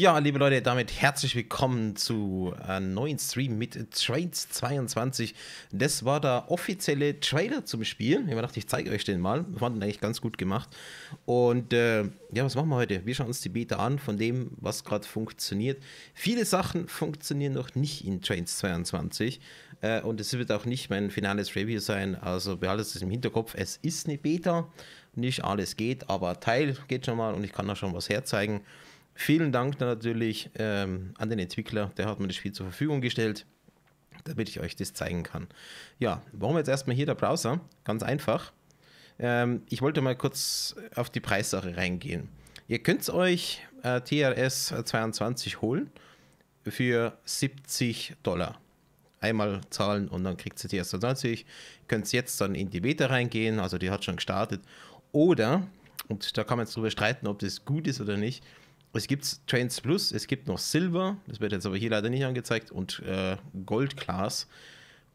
Ja, liebe Leute, damit herzlich willkommen zu einem neuen Stream mit Trades 22. Das war der offizielle Trailer zum Spiel. Ich dachte, ich zeige euch den mal. Wir fanden den eigentlich ganz gut gemacht. Und äh, ja, was machen wir heute? Wir schauen uns die Beta an von dem, was gerade funktioniert. Viele Sachen funktionieren noch nicht in Trades 22. Äh, und es wird auch nicht mein finales Review sein. Also behaltet es im Hinterkopf. Es ist eine Beta. Nicht alles geht, aber Teil geht schon mal und ich kann da schon was herzeigen. Vielen Dank natürlich ähm, an den Entwickler, der hat mir das Spiel zur Verfügung gestellt, damit ich euch das zeigen kann. Ja, warum jetzt erstmal hier der Browser? Ganz einfach. Ähm, ich wollte mal kurz auf die Preissache reingehen. Ihr könnt euch äh, TRS 22 holen für 70 Dollar. Einmal zahlen und dann kriegt ihr TRS 22. Ihr könnt jetzt dann in die Beta reingehen, also die hat schon gestartet. Oder, und da kann man jetzt drüber streiten, ob das gut ist oder nicht, es gibt Trains Plus, es gibt noch Silver, das wird jetzt aber hier leider nicht angezeigt, und äh, Gold Class.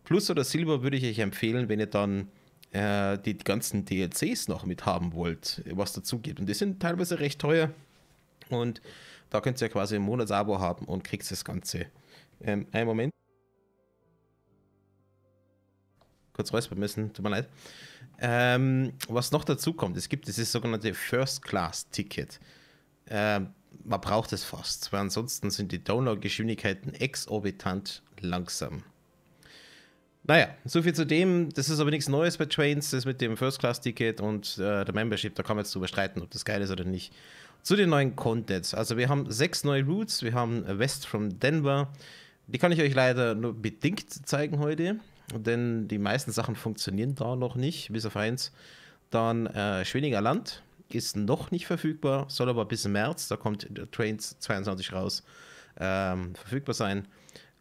Plus oder Silber würde ich euch empfehlen, wenn ihr dann äh, die, ganzen DLCs noch mit haben wollt, was dazu geht. Und die sind teilweise recht teuer. Und da könnt ihr quasi ein Monatsabo haben und kriegt das Ganze. Ähm, einen Moment. Kurz räuspern müssen, tut mir leid. Ähm, was noch dazu kommt, es gibt dieses sogenannte First Class Ticket. Ähm, man braucht es fast, weil ansonsten sind die Download-Geschwindigkeiten exorbitant langsam. Naja, soviel zu dem. Das ist aber nichts Neues bei Trains, das mit dem First-Class-Ticket und äh, der Membership. Da kann man jetzt drüber streiten, ob das geil ist oder nicht. Zu den neuen Contents. Also, wir haben sechs neue Routes. Wir haben West from Denver. Die kann ich euch leider nur bedingt zeigen heute, denn die meisten Sachen funktionieren da noch nicht, bis auf eins. Dann äh, Schweninger Land ist noch nicht verfügbar, soll aber bis März, da kommt Trains 22 raus, ähm, verfügbar sein.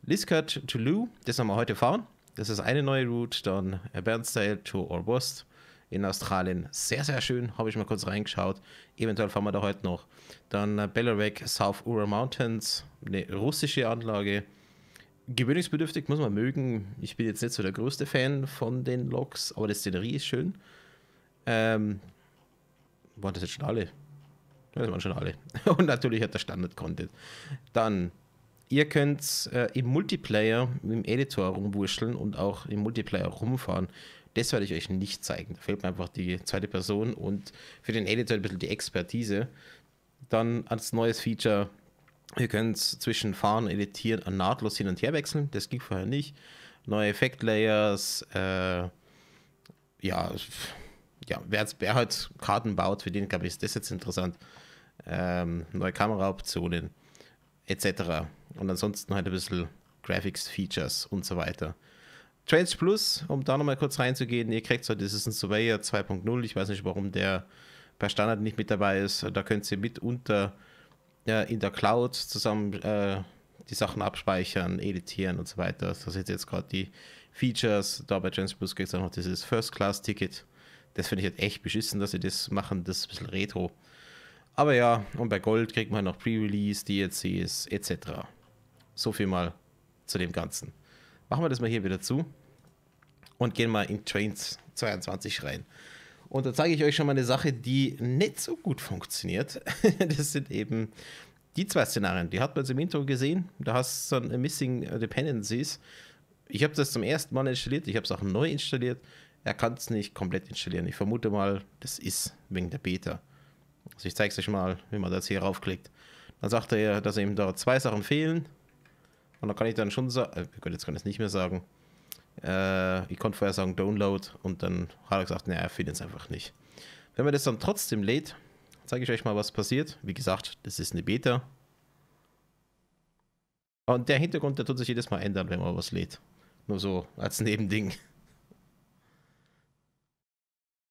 Liscard to Lou, das haben wir heute fahren. Das ist eine neue Route. Dann Bernstale to Orbost in Australien. Sehr, sehr schön. Habe ich mal kurz reingeschaut. Eventuell fahren wir da heute noch. Dann äh, Belarec South Ura Mountains, eine russische Anlage. Gewöhnungsbedürftig muss man mögen. Ich bin jetzt nicht so der größte Fan von den Loks, aber die Szenerie ist schön. Ähm, waren das jetzt schon alle? Das waren schon alle. Und natürlich hat der Standard-Content. Dann, ihr könnt äh, im Multiplayer im Editor rumwurschteln und auch im Multiplayer rumfahren. Das werde ich euch nicht zeigen. Da fehlt mir einfach die zweite Person und für den Editor ein bisschen die Expertise. Dann als neues Feature, ihr könnt zwischen Fahren und Editieren nahtlos hin und her wechseln. Das ging vorher nicht. Neue Effekt-Layers, äh, ja, ja, wer, wer halt Karten baut, für den, glaube ich, ist das jetzt interessant. Ähm, neue Kameraoptionen etc. Und ansonsten halt ein bisschen Graphics, Features und so weiter. Trades Plus, um da nochmal kurz reinzugehen, ihr kriegt so, das ist ein Surveyor 2.0. Ich weiß nicht, warum der per Standard nicht mit dabei ist. Da könnt ihr mitunter ja, in der Cloud zusammen äh, die Sachen abspeichern, editieren und so weiter. Das sind jetzt gerade die Features. Da bei Trades Plus gibt es auch noch dieses First-Class-Ticket das finde ich halt echt beschissen, dass sie das machen. Das ist ein bisschen retro. Aber ja, und bei Gold kriegt man noch Pre-Release, DLCs etc. So viel mal zu dem Ganzen. Machen wir das mal hier wieder zu und gehen mal in Trains 22 rein. Und da zeige ich euch schon mal eine Sache, die nicht so gut funktioniert. das sind eben die zwei Szenarien. Die hat man jetzt im Intro gesehen. Da hast du dann Missing Dependencies. Ich habe das zum ersten Mal installiert. Ich habe es auch neu installiert. Er kann es nicht komplett installieren. Ich vermute mal, das ist wegen der Beta. Also ich zeige es euch mal, wie man das hier raufklickt. Dann sagt er, dass ihm da zwei Sachen fehlen. Und dann kann ich dann schon sagen, äh, gut, jetzt kann ich es nicht mehr sagen. Äh, ich konnte vorher sagen Download und dann hat er gesagt, naja, er findet es einfach nicht. Wenn man das dann trotzdem lädt, zeige ich euch mal, was passiert. Wie gesagt, das ist eine Beta. Und der Hintergrund, der tut sich jedes Mal ändern, wenn man was lädt. Nur so als Nebending.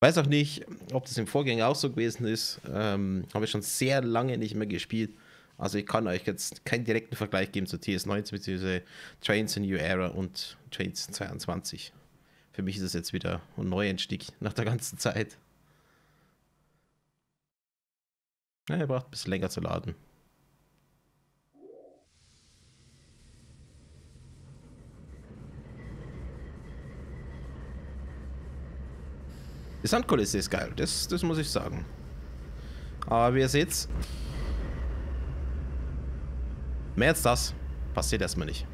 Weiß auch nicht, ob das im Vorgänger auch so gewesen ist. Ähm, Habe ich schon sehr lange nicht mehr gespielt. Also ich kann euch jetzt keinen direkten Vergleich geben zu TS19 bzw. Trains in New Era und Trains 22. Für mich ist es jetzt wieder ein Neuentstieg nach der ganzen Zeit. Ja, er braucht ein bisschen länger zu laden. Die Sandkulisse ist geil, das, das muss ich sagen. Aber wie ihr seht, Mehr als das passiert erstmal nicht.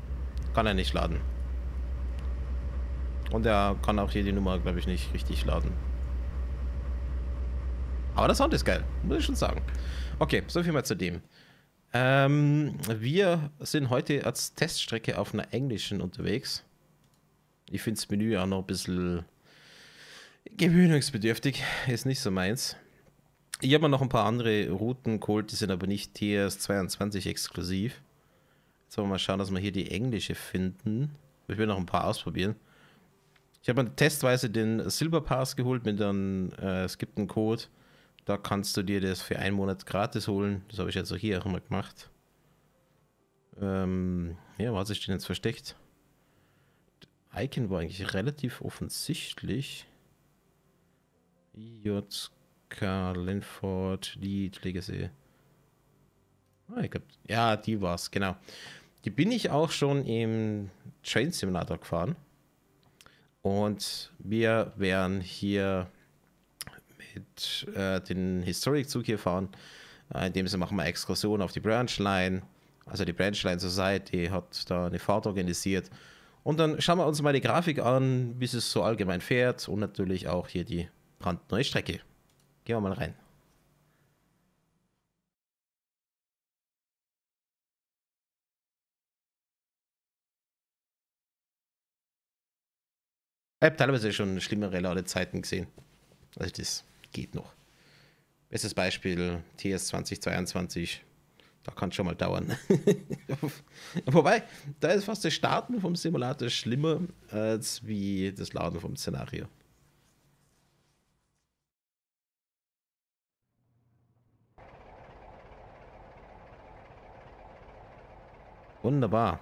Kann er nicht laden. Und er kann auch hier die Nummer, glaube ich, nicht richtig laden. Aber der Sound ist geil, muss ich schon sagen. Okay, so viel mal zu dem. Ähm, wir sind heute als Teststrecke auf einer englischen unterwegs. Ich finde das Menü auch noch ein bisschen gewöhnungsbedürftig. Ist nicht so meins. Ich habe mir noch ein paar andere Routen geholt, die sind aber nicht TS22 exklusiv. Jetzt wollen wir mal schauen, dass wir hier die englische finden. Ich will noch ein paar ausprobieren. Ich habe mir testweise den Silver Pass geholt mit einem, äh, es gibt einen Code. Da kannst du dir das für einen Monat gratis holen. Das habe ich jetzt auch hier auch mal gemacht. Ähm, ja, was ist denn jetzt versteckt? Icon war eigentlich relativ offensichtlich. IJK, Linford, Lead, Legacy. Ah, ich glaub, ja, die war's, genau. Die bin ich auch schon im Train Simulator gefahren. Und wir werden hier mit äh, den Historic-Zug hier fahren. Äh, in dem Sinne machen wir Exkursionen auf die Branch Line. Also die Branch Line Society hat da eine Fahrt organisiert. Und dann schauen wir uns mal die Grafik an, wie es so allgemein fährt und natürlich auch hier die brandneue Strecke. Gehen wir mal rein. Ich habe teilweise schon schlimmere Ladezeiten gesehen. Also das geht noch. Bestes Beispiel TS 2022 da kann es schon mal dauern. Wobei, da ist fast das Starten vom Simulator schlimmer als wie das Laden vom Szenario. Wunderbar.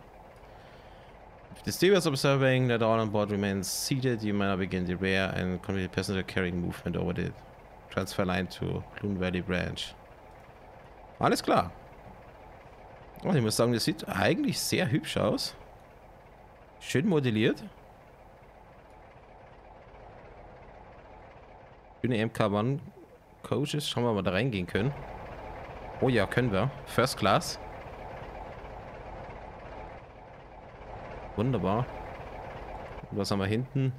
If the steer is observing that all on board remains seated, you might now begin the rear and complete passenger carrying movement over the transfer line to Loon Valley Branch. Alles klar. Oh, ich muss sagen, das sieht eigentlich sehr hübsch aus. Schön modelliert. Schöne MK1 Coaches. Schauen wir mal, ob wir da reingehen können. Oh ja, können wir. First Class. Wunderbar. Und was haben wir hinten?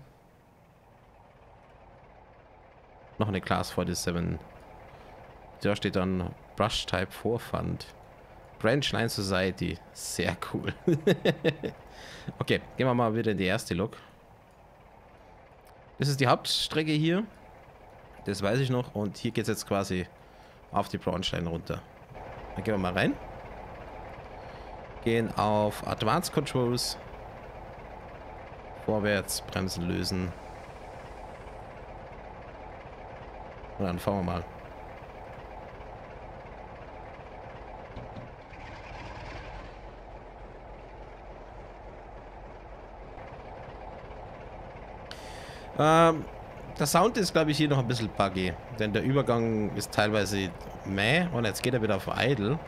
Noch eine Class 47. Da steht dann Brush Type Vorfund. Branch Line Society. Sehr cool. okay, gehen wir mal wieder in die erste Lok. Das ist die Hauptstrecke hier. Das weiß ich noch. Und hier geht es jetzt quasi auf die Branch Line runter. Dann gehen wir mal rein. Gehen auf Advanced Controls. Vorwärts, Bremsen lösen. Und dann fahren wir mal. Ähm, der Sound ist, glaube ich, hier noch ein bisschen buggy. Denn der Übergang ist teilweise meh und jetzt geht er wieder auf Idle.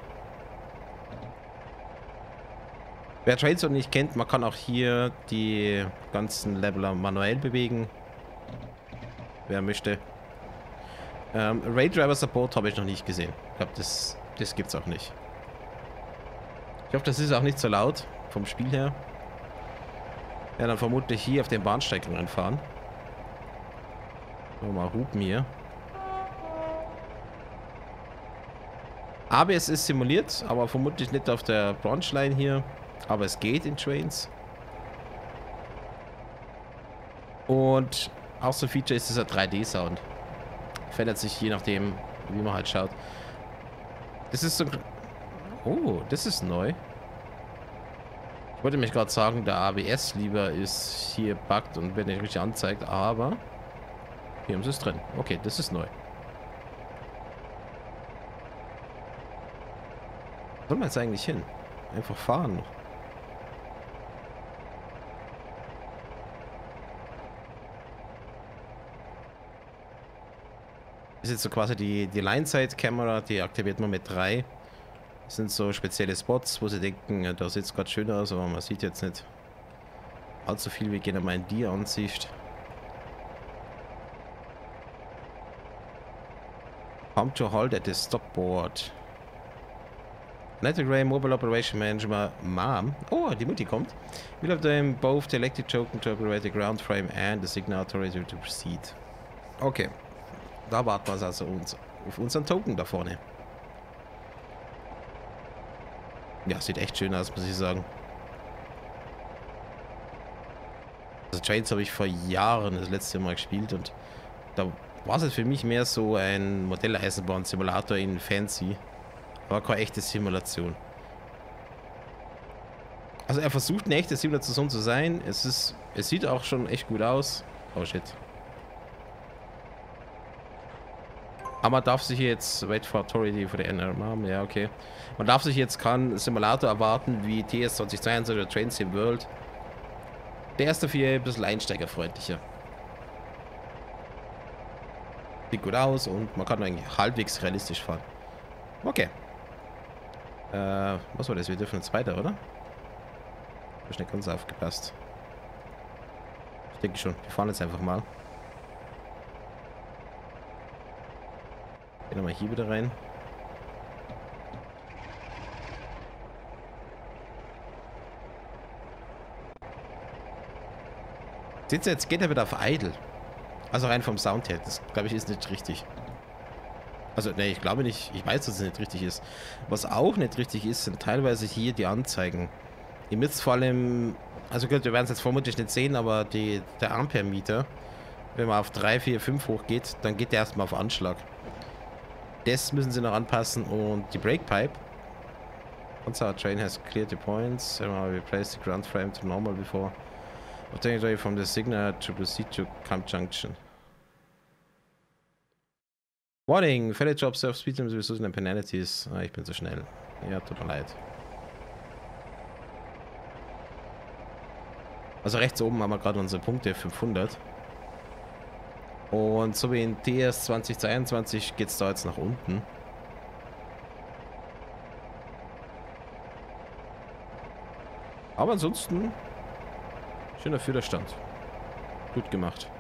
Wer Tradezone nicht kennt, man kann auch hier die ganzen Leveler manuell bewegen. Wer möchte. Ähm, Ray Driver Support habe ich noch nicht gesehen. Ich glaube, das, das es auch nicht. Ich hoffe, das ist auch nicht so laut vom Spiel her. Ja, dann vermutlich hier auf den Bahnsteigen reinfahren. Mal hupen hier. ABS ist simuliert, aber vermutlich nicht auf der Branchline hier. Aber es geht in Trains. Und auch so ein Feature ist dieser 3D-Sound. Verändert sich je nachdem, wie man halt schaut. Das ist so... Oh, das ist neu. Ich wollte mich gerade sagen, der ABS lieber ist hier buggt und wird nicht richtig anzeigt, aber... Hier haben sie es drin. Okay, das ist neu. Wo soll man jetzt eigentlich hin? Einfach fahren Das ist jetzt so quasi die, die Line-Side-Kamera, die aktiviert man mit drei. Das sind so spezielle Spots, wo sie denken, da sieht es gerade schön aus, aber man sieht jetzt nicht allzu viel. Gehen einmal in die Ansicht. Come to halt at the stopboard. Network Ray Mobile Operation Manager MAM. Oh, die Mutti kommt. Will them both the electric token to operate the ground frame and the signal authority to proceed. Okay. Da warten wir also uns, auf unseren Token da vorne. Ja, sieht echt schön aus, muss ich sagen. Also Trains habe ich vor Jahren das letzte Mal gespielt und da war es für mich mehr so ein Modelleisenbahn-Simulator in Fancy. War keine echte Simulation. Also er versucht eine echte Simulation zu sein. Es ist, es sieht auch schon echt gut aus. Oh shit. Aber man darf sich jetzt, wait for authority for the NRM, ja okay. Man darf sich jetzt keinen Simulator erwarten wie TS 2022 oder Train World. Der erste vier ein bisschen einsteigerfreundlicher. Sieht gut aus und man kann eigentlich halbwegs realistisch fahren. Okay. Äh, was war das? Wir dürfen jetzt weiter, oder? Ich nicht ganz aufgepasst. Ich denke schon. Wir fahren jetzt einfach mal. Gehen wir mal hier wieder rein. Seht ihr, jetzt geht er wieder auf Idle. Also rein vom Sound her. Das, glaube ich, ist nicht richtig. Also, ne, ich glaube nicht. Ich weiß, dass es nicht richtig ist. Was auch nicht richtig ist, sind teilweise hier die Anzeigen. Ihr müsst vor allem... Also gut, wir werden es jetzt vermutlich nicht sehen, aber die, der Ampere-Meter, wenn man auf 3, 4, 5 hochgeht, dann geht der erstmal auf Anschlag. Das müssen sie noch anpassen und die Brakepipe. Once our train has cleared the points, we replace the ground frame to normal before obtaining from the signal to proceed to Camp Junction. Warning, failure to observe speed limits resulting in penalties. Ah, ich bin zu schnell. Ja, tut mir leid. Also rechts oben haben wir gerade unsere Punkte 500. Und so wie in TS 2022 geht es da jetzt nach unten. Aber ansonsten schöner Fühlerstand. Gut gemacht.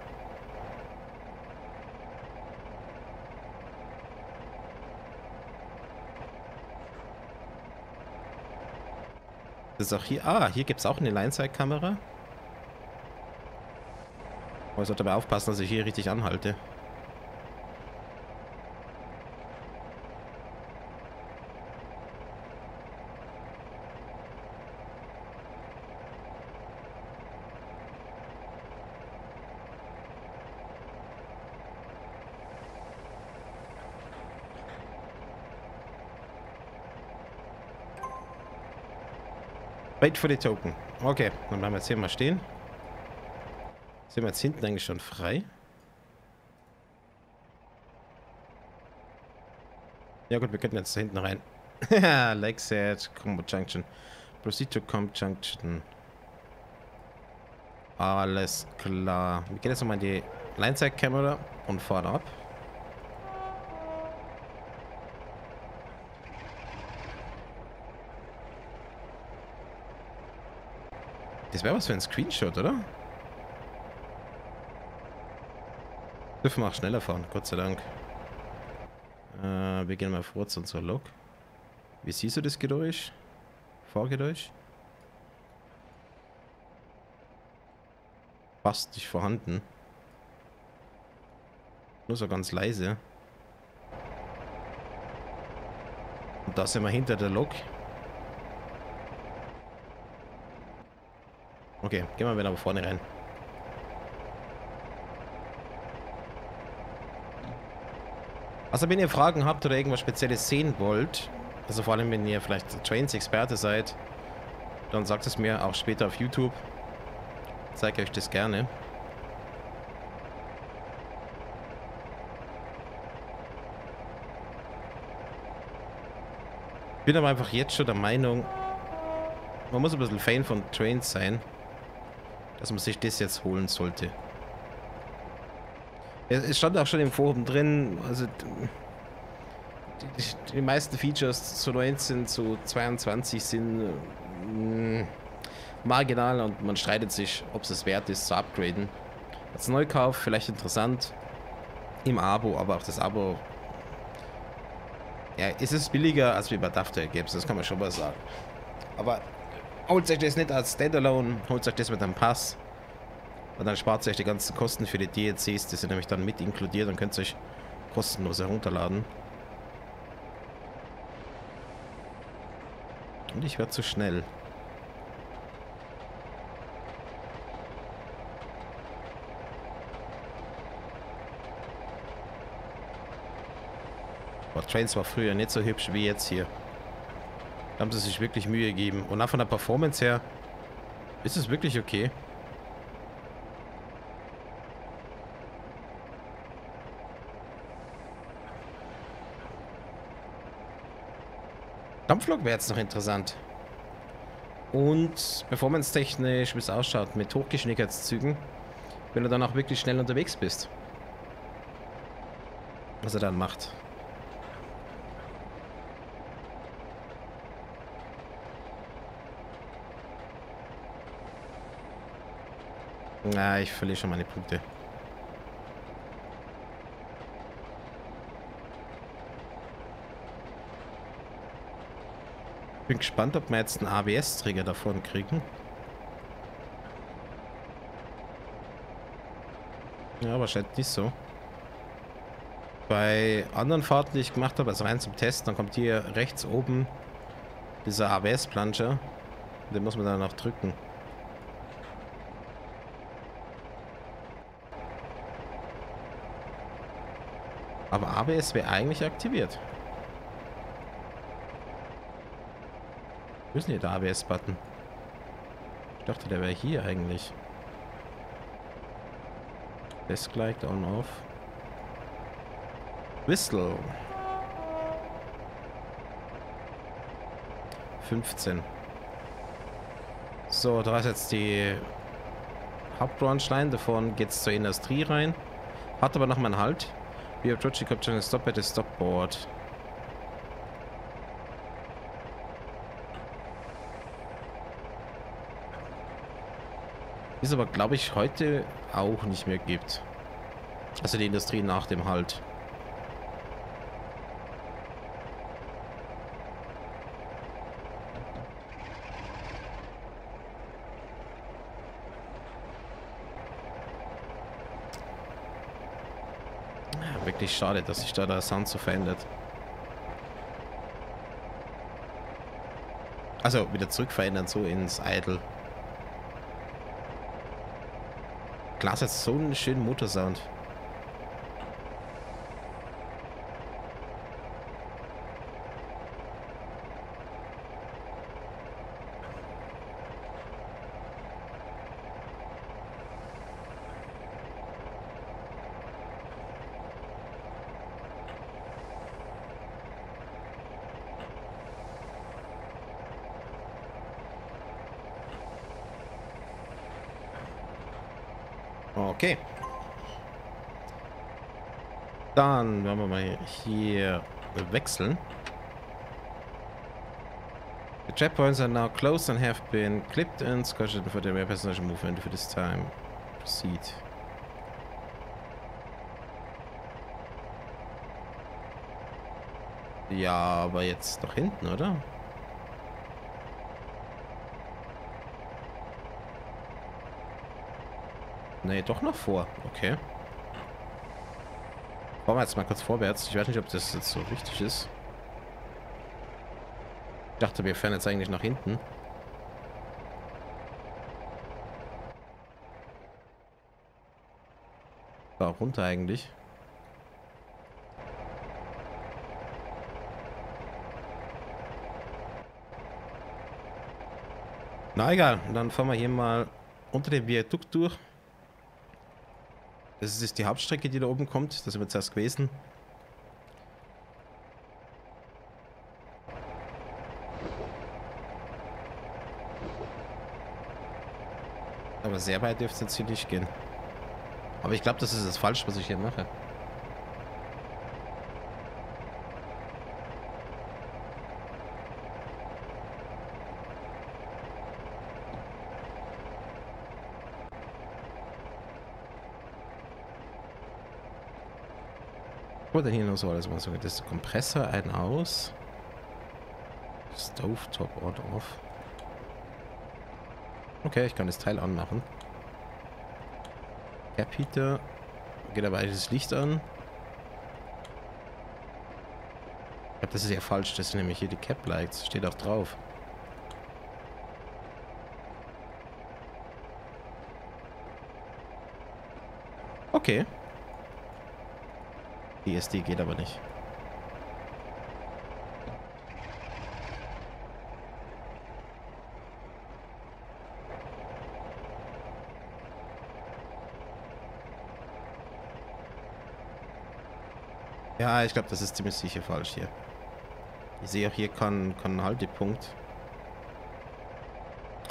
Das ist auch hier. Ah, hier gibt es auch eine Line-Side-Kamera. Aber ich sollte aber aufpassen, dass ich hier richtig anhalte. Wait for the token. Okay, dann bleiben wir jetzt hier mal stehen. Sind wir jetzt hinten eigentlich schon frei? Ja gut, wir könnten jetzt da hinten rein. like said, Combo Junction. Proceed to Combo Junction. Alles klar. Wir gehen jetzt nochmal in die Line-Side-Kamera und fahren ab. Das wäre was für ein Screenshot, oder? Dürfen wir auch schneller fahren, Gott sei Dank. Äh, wir gehen mal vor zu unserer Lok. Wie siehst du das Geräusch? Fahrgeräusch? Fast nicht vorhanden. Nur so ganz leise. Und da sind wir hinter der Lok. Okay, gehen wir wieder vorne rein. Also wenn ihr Fragen habt oder irgendwas Spezielles sehen wollt, also vor allem wenn ihr vielleicht Trains-Experte seid, dann sagt es mir auch später auf YouTube. Zeige euch das gerne. Ich bin aber einfach jetzt schon der Meinung, man muss ein bisschen Fan von Trains sein dass man sich das jetzt holen sollte. Es stand auch schon im Forum drin, also die, die meisten Features zu 19 zu 22 sind mh, mm, marginal und man streitet sich, ob es es wert ist zu upgraden. Als Neukauf vielleicht interessant im Abo, aber auch das Abo Ja, es ist billiger als wie bei Dovetail Games, das kann man schon mal sagen. Aber holt euch das nicht als Standalone, holt euch das mit einem Pass. Und dann spart ihr euch die ganzen Kosten für die DLCs, die sind nämlich dann mit inkludiert und könnt ihr euch kostenlos herunterladen. Und ich werde zu schnell. Aber Trains war früher nicht so hübsch wie jetzt hier. Da haben sie sich wirklich Mühe gegeben. Und auch von der Performance her ist es wirklich okay. Dampflok wäre jetzt noch interessant. Und performance-technisch, wie es ausschaut, mit Hochgeschwindigkeitszügen, wenn du dann auch wirklich schnell unterwegs bist. Was er dann macht. Na, ich verliere schon meine Punkte. Bin gespannt, ob wir jetzt einen ABS-Träger davon kriegen. Ja, aber scheint nicht so. Bei anderen Fahrten, die ich gemacht habe, also rein zum Test, dann kommt hier rechts oben dieser ABS-Planscher. Den muss man dann noch drücken. Aber ABS wäre eigentlich aktiviert. Wo ist denn der ABS-Button? Ich dachte, der wäre hier eigentlich. Desk Light on off. Whistle. 15. So, da ist jetzt die Hauptbranchline. Davon geht es zur Industrie rein. Hat aber noch mal einen Halt. We approach the capture stop at the stopboard. Ist aber, glaube ich, heute auch nicht mehr gibt. Also die Industrie nach dem Halt. Wirklich schade, dass sich da der Sound so verändert. Also wieder zurück verändern, so ins Idle. Glas hat so einen schönen Motorsound. Okay. Dann werden wir mal hier wechseln. The checkpoints are now closed and have been clipped and scotched for the passenger movement for this time. Proceed. Ja, aber jetzt doch hinten, oder? Nee, doch noch vor. Okay. Fahren wir jetzt mal kurz vorwärts. Ich weiß nicht, ob das jetzt so richtig ist. Ich dachte, wir fahren jetzt eigentlich nach hinten. Da runter eigentlich. Na egal, dann fahren wir hier mal unter dem Viadukt durch. Das ist die Hauptstrecke, die da oben kommt. Das sind wir zuerst gewesen. Aber sehr weit dürfte es jetzt hier nicht gehen. Aber ich glaube, das ist das falsch, was ich hier mache. Denn hier noch so alles mal so? Das Kompressor ein aus. Stovetop on off. Okay, ich kann das Teil anmachen. Cap Heater. Geht aber eigentlich das Licht an. Ich glaube, das ist ja falsch. Das sind nämlich hier die Cap Lights. Steht auch drauf. Okay. Die geht aber nicht. Ja, ich glaube, das ist ziemlich sicher falsch hier. Ich sehe auch hier keinen kein Haltepunkt.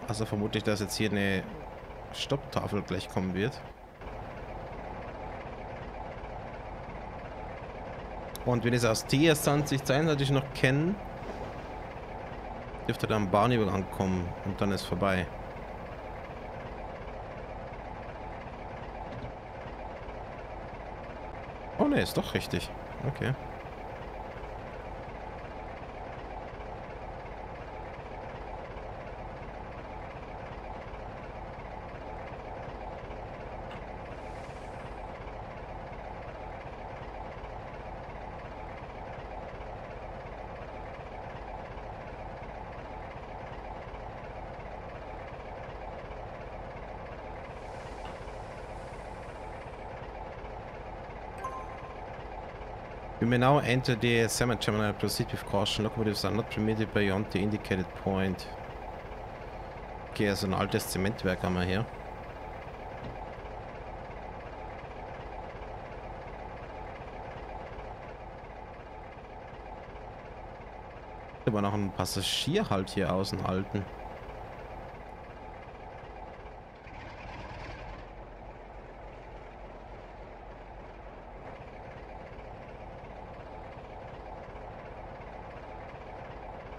Also vermute ich, dass jetzt hier eine Stopptafel gleich kommen wird. Und wenn ich es aus TS 2022 noch kenne, dürfte da am Bahnübergang kommen und dann ist vorbei. Oh ne, ist doch richtig. Okay. We may now enter the cement terminal. Proceed with caution. Locomotives are not permitted beyond the indicated point. Okay, also ein altes Zementwerk haben wir hier. Aber noch ein Passagier halt hier außen halten.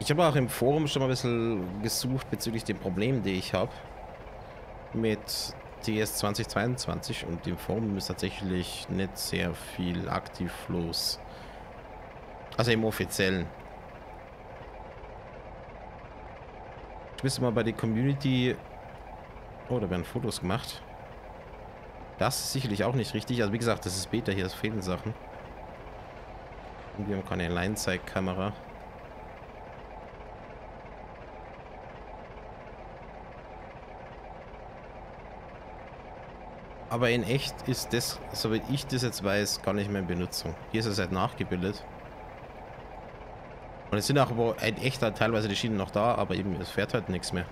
Ich habe auch im Forum schon mal ein bisschen gesucht bezüglich den Problemen, die ich habe mit TS 2022 und im Forum ist tatsächlich nicht sehr viel aktiv los. Also im offiziellen. Ich müsste mal bei der Community... Oh, da werden Fotos gemacht. Das ist sicherlich auch nicht richtig. Also wie gesagt, das ist Beta hier, fehlen Sachen. Und wir haben keine Line-Zeig-Kamera. Aber in echt ist das, soweit ich das jetzt weiß, gar nicht mehr in Benutzung. Hier ist es halt nachgebildet. Und es sind auch aber in echt halt teilweise die Schienen noch da, aber eben es fährt halt nichts mehr.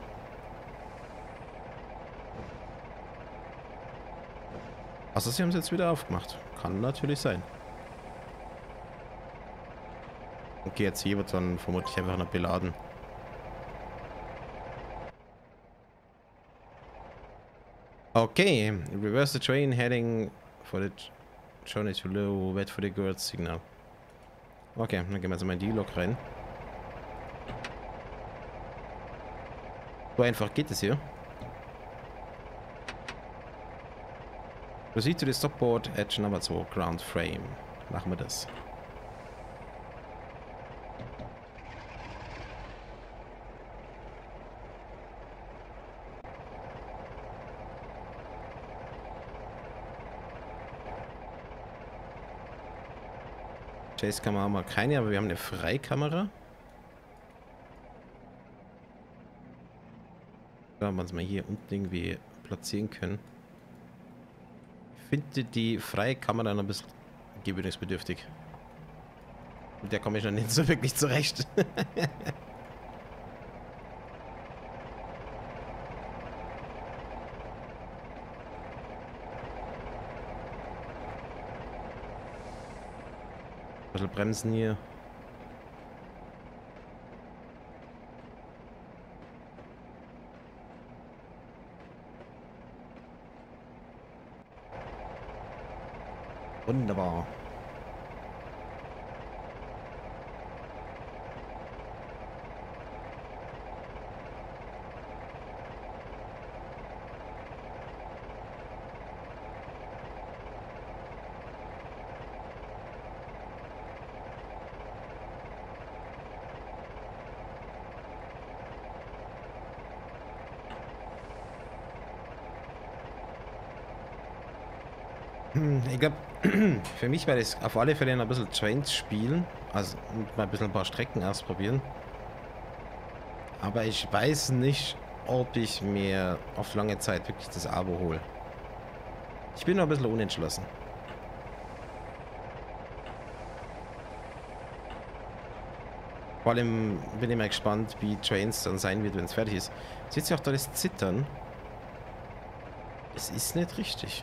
Also sie haben es jetzt wieder aufgemacht. Kann natürlich sein. Okay, jetzt hier wird dann vermutlich einfach noch beladen. Okay, reverse the train heading for the journey to low, wait for the girls signal. Okay, dann gehen wir jetzt mal in die Lok rein. So einfach geht es hier. Proceed to the stopboard, Edge Nummer 2, Ground Frame. Machen wir das. Chase-Kamera haben wir keine, aber wir haben eine Freikamera. Da haben wir uns mal hier unten irgendwie platzieren können. Ich finde die freie Kamera noch ein bisschen gewöhnungsbedürftig. Mit der komme ich noch nicht so wirklich zurecht. bisschen bremsen hier. Wunderbar. Ich glaube, für mich wäre das auf alle Fälle ein bisschen Trains spielen. Also mal ein bisschen ein paar Strecken ausprobieren. Aber ich weiß nicht, ob ich mir auf lange Zeit wirklich das Abo hole. Ich bin noch ein bisschen unentschlossen. Vor allem bin ich mal gespannt, wie Trains dann sein wird, wenn es fertig ist. Seht ihr auch da das Zittern? Es ist nicht richtig.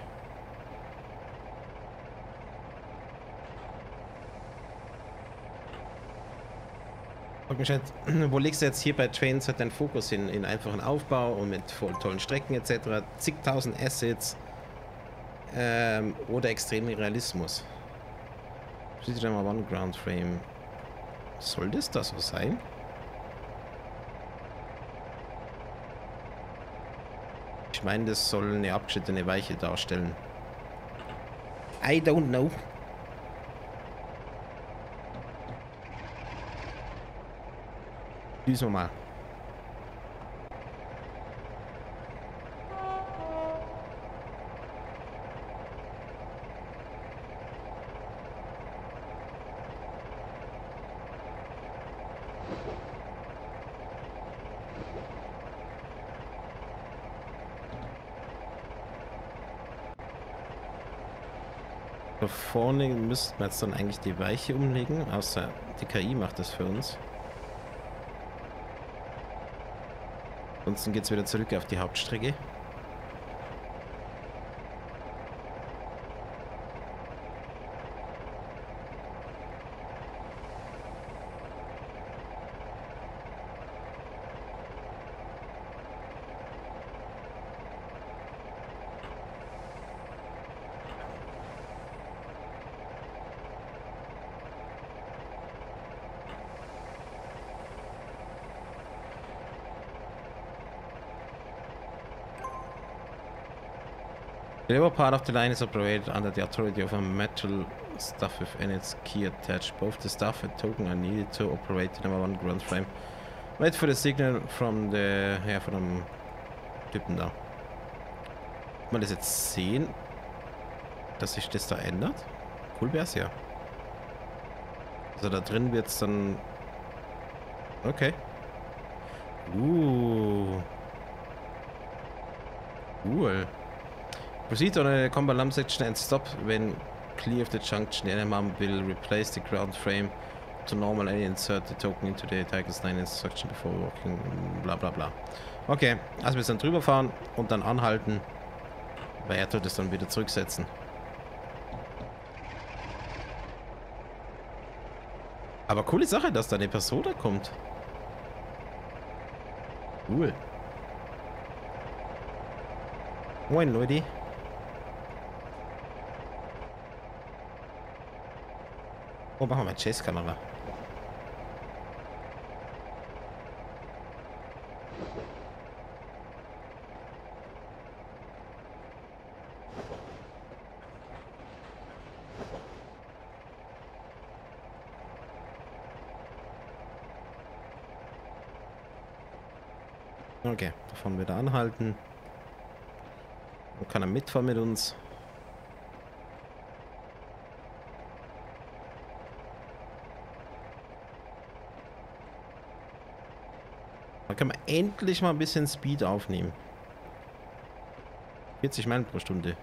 wo legst du jetzt hier bei Trains halt deinen Fokus hin? In einfachen Aufbau und mit voll tollen Strecken etc. Zigtausend Assets ähm, oder extremen Realismus. Sieht mal One Ground Frame. Soll das da so sein? Ich meine, das soll eine abgeschnittene Weiche darstellen. I don't know. Wir mal. Vorne müssten wir jetzt dann eigentlich die Weiche umlegen, außer die KI macht das für uns. Ansonsten geht es wieder zurück auf die Hauptstrecke. The lower part of the line is operated under the authority of a metal staff with any key attached. Both the staff and token are needed to operate the number one ground frame. Wait for the signal from the... ja, von dem Typen da. Kann man das jetzt sehen, dass sich das da ändert? Cool wär's ja. Also da drin wird's dann... Okay. Uh. Cool. Proceed on a combat lump section and stop when clear of the junction. The NMM will replace the ground frame to normal and insert the token into the Tigers 9 instruction before walking, bla bla bla. Okay, also wir sind drüber fahren und dann anhalten, weil er tut es dann wieder zurücksetzen. Aber coole Sache, dass da eine Person da kommt. Cool. Moin Leute. Oh, machen wir mal Chase-Kamera. Okay, davon wieder anhalten. Dann kann er mitfahren mit uns. Da können wir endlich mal ein bisschen Speed aufnehmen. 40 Meilen pro Stunde.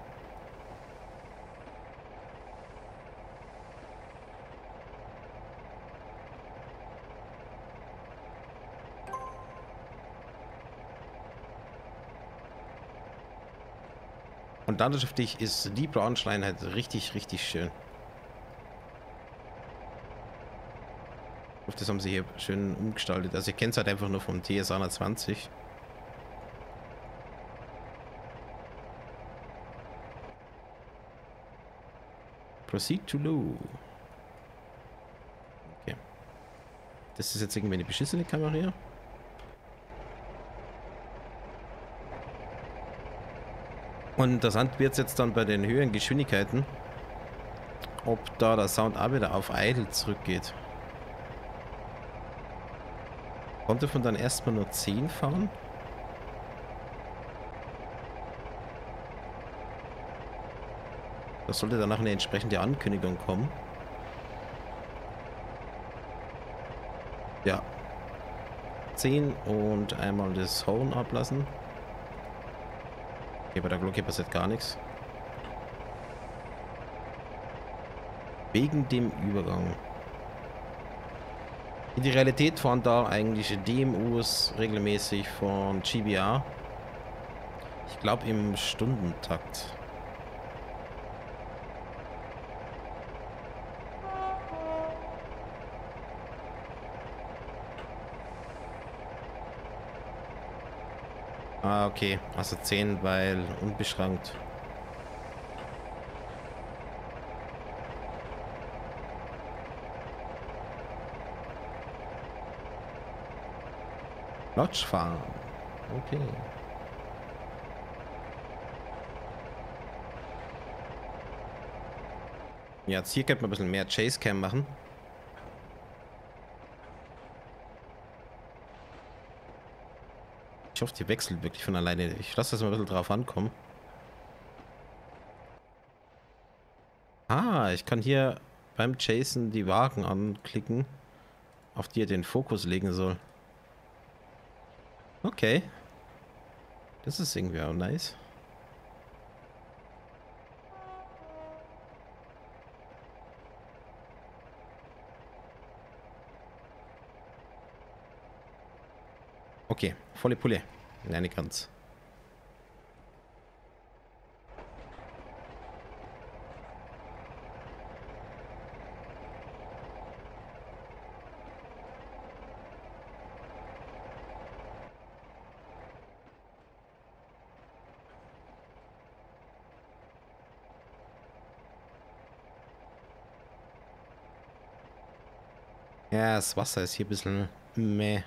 Und dadurch ist die Braunschwein halt richtig, richtig schön. Das haben sie hier schön umgestaltet. Also ihr kennt es halt einfach nur vom TS 120. Proceed to low. Okay. Das ist jetzt irgendwie eine beschissene Kamera hier. Und interessant wird es jetzt dann bei den höheren Geschwindigkeiten, ob da der Sound auch wieder auf Idle zurückgeht. Konnte von dann erstmal nur 10 fahren? Das sollte danach eine entsprechende Ankündigung kommen. Ja. 10 und einmal das Horn ablassen. Okay, bei der Glocke passiert gar nichts. Wegen dem Übergang. In die Realität fahren da eigentlich DMUs regelmäßig von GBA. Ich glaube im Stundentakt. Ah, okay. Also 10, weil unbeschrankt. Lodge Farm. Okay. Ja, jetzt hier könnte man ein bisschen mehr Chase Cam machen. Ich hoffe, die wechselt wirklich von alleine. Ich lasse das mal ein bisschen drauf ankommen. Ah, ich kann hier beim Chasen die Wagen anklicken, auf die er den Fokus legen soll. Okay. Das ist irgendwie auch nice. Okay, volle Pulle. Nein, nicht ganz. Ja, das Wasser ist hier ein bisschen meh.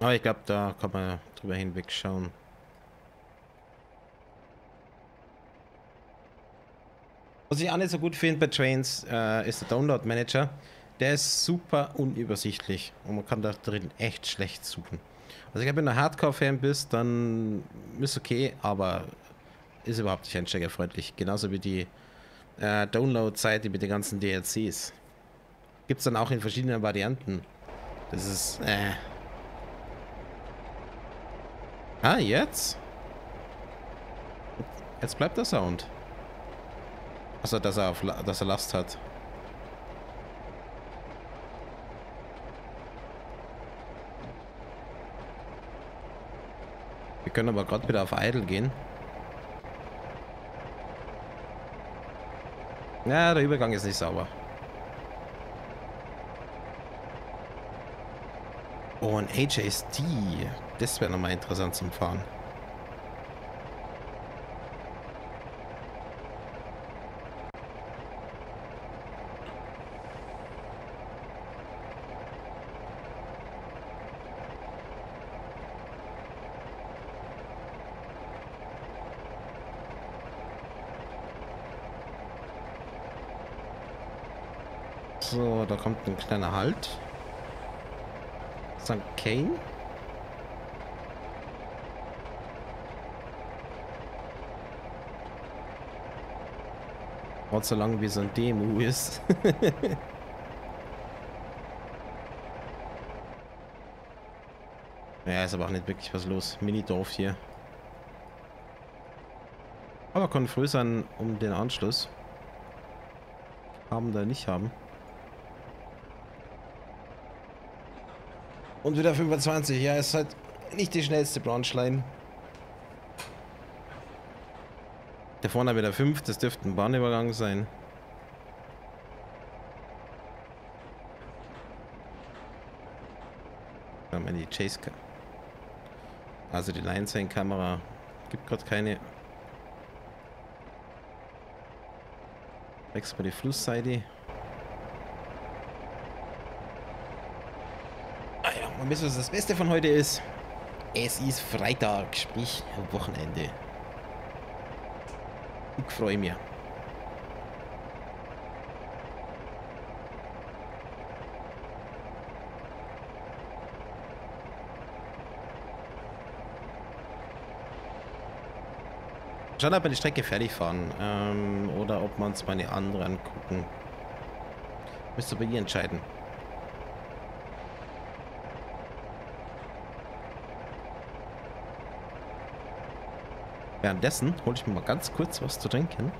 Aber ich glaube, da kann man drüber hinweg schauen. Was ich auch nicht so gut finde bei Trains, äh, ist der Download Manager. Der ist super unübersichtlich und man kann da drin echt schlecht suchen. Also ich glaube, wenn du Hardcore-Fan bist, dann ist okay, aber ist überhaupt nicht einsteigerfreundlich. Genauso wie die äh, Download-Seite mit den ganzen DLCs. Gibt es dann auch in verschiedenen Varianten. Das ist, äh, Ah, jetzt? Jetzt bleibt der Sound. Also, dass er, auf, dass er Last hat. Wir können aber gerade wieder auf Idle gehen. Ja, der Übergang ist nicht sauber. Oh, ein HSD. Das wäre nochmal interessant zum Fahren. So, da kommt ein kleiner Halt. St. Kane. Gott so lange wie so ein Demo ist. ja, ist aber auch nicht wirklich was los. Mini-Dorf hier. Aber kann früh sein um den Anschluss. Haben da nicht haben. Und wieder 25. Ja, ist halt nicht die schnellste Branchline. Der vorne wieder 5, das dürfte ein Bahnübergang sein. Dann haben wir die Chase. Also die Line Sein Kamera gibt gerade keine. Wechseln wir die Flussseite. Und wisst ihr, was das Beste von heute ist? Es ist Freitag, sprich Wochenende. Ich freue mich. Schauen, ob wir die Strecke fertig fahren. Ähm, oder ob wir uns mal eine andere angucken. Müsst ihr bei ihr entscheiden. Währenddessen hole ich mir mal ganz kurz was zu trinken.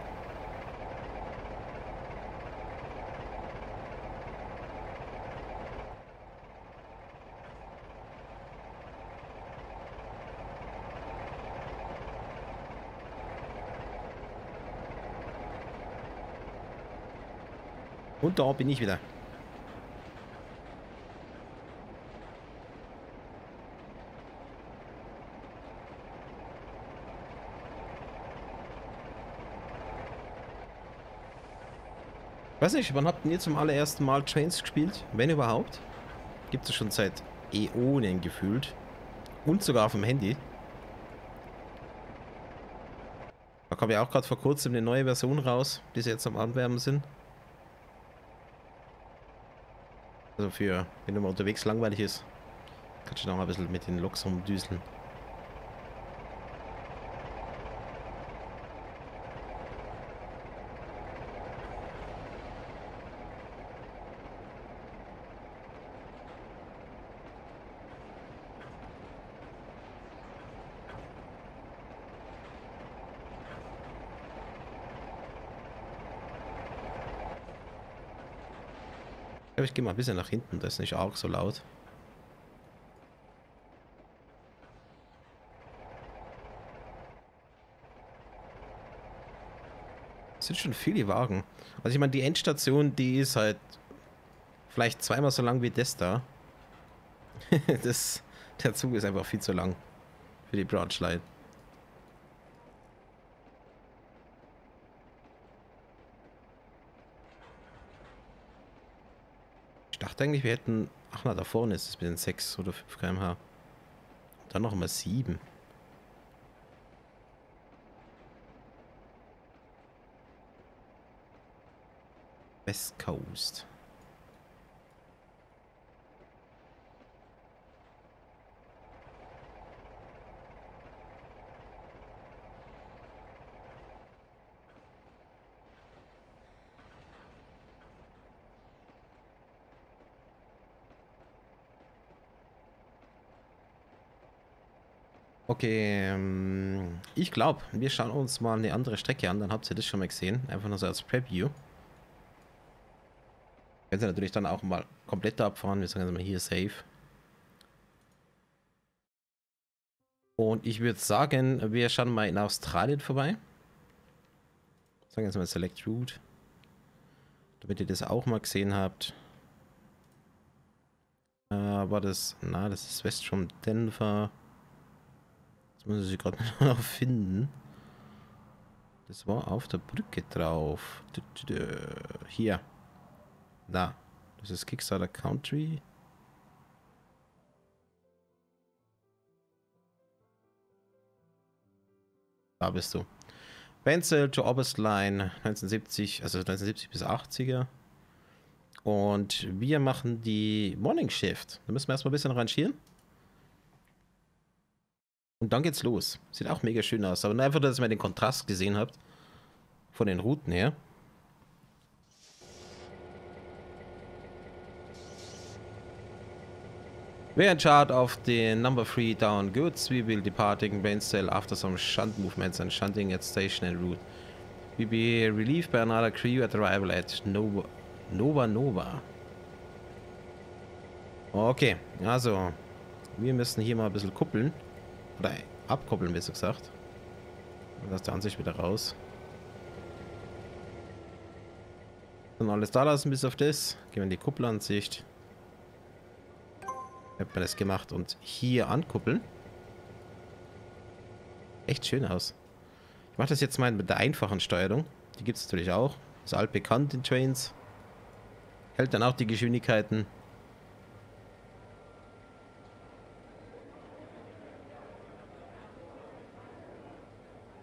Und da bin ich wieder. Weiß nicht, wann habt ihr zum allerersten Mal Trains gespielt? Wenn überhaupt? Gibt es schon seit Äonen gefühlt. Und sogar auf dem Handy. Da kam ja auch gerade vor kurzem eine neue Version raus, die sie jetzt am Anwerben sind. Also für, wenn du mal unterwegs langweilig ist, kannst du noch mal ein bisschen mit den Loks rumdüseln. Glaube, ich gehe mal ein bisschen nach hinten, das ist nicht arg so laut. Es sind schon viele Wagen. Also ich meine, die Endstation, die ist halt vielleicht zweimal so lang wie das da. das, der Zug ist einfach viel zu lang für die Branchline. Dachte eigentlich, wir hätten... Ach na, da vorne ist es mit den 6 oder 5 km/h. Dann noch mal 7. West Coast. Okay, ähm, ich glaube, wir schauen uns mal eine andere Strecke an, dann habt ihr das schon mal gesehen. Einfach nur so als Preview. Können Sie natürlich dann auch mal komplett abfahren. Wir sagen jetzt mal hier safe. Und ich würde sagen, wir schauen mal in Australien vorbei. Sagen jetzt mal Select Route. Damit ihr das auch mal gesehen habt. Äh, war das, na, das ist West from Denver. Muss ich gerade noch finden. Das war auf der Brücke drauf. Hier. Da. Das ist Kickstarter Country. Da bist du. Benzel to Oberstline 1970, also 1970 bis 80er. Und wir machen die Morning Shift. Da müssen wir erstmal ein bisschen rangieren. Und dann geht's los. Sieht auch mega schön aus. Aber nur einfach, dass ihr mal den Kontrast gesehen habt. Von den Routen her. We are in charge of the number 3 down goods. We will departing Brainsdale after some shunt movements and shunting at station and route. We be relieved by another crew at arrival at Nova Nova. Nova. Okay, also wir müssen hier mal ein bisschen kuppeln. Oder abkoppeln, besser gesagt. Lass die Ansicht wieder raus. Dann alles da lassen bis auf das. Gehen wir in die Kuppelansicht. Hat man das gemacht und hier ankuppeln. Echt schön aus. Ich mache das jetzt mal mit der einfachen Steuerung. Die gibt es natürlich auch. Ist altbekannt in Trains. Hält dann auch die Geschwindigkeiten.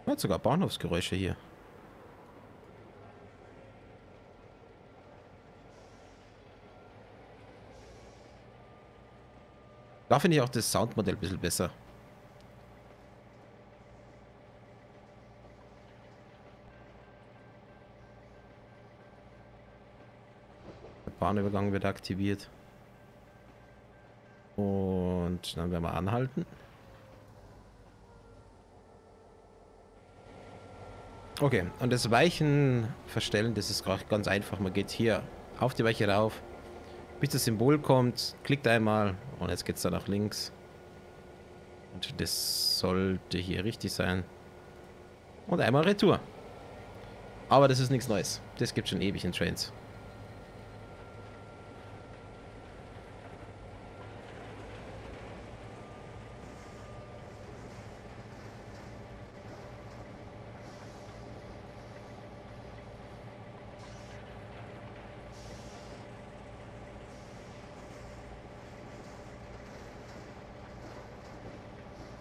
Man hat sogar Bahnhofsgeräusche hier. Da finde ich auch das Soundmodell ein bisschen besser. Der Bahnübergang wird aktiviert. Und dann werden wir anhalten. Okay, und das Weichen verstellen, das ist ganz einfach. Man geht hier auf die Weiche rauf, bis das Symbol kommt, klickt einmal und jetzt geht es dann nach links. Und das sollte hier richtig sein. Und einmal Retour. Aber das ist nichts Neues. Das gibt schon ewig in Trains.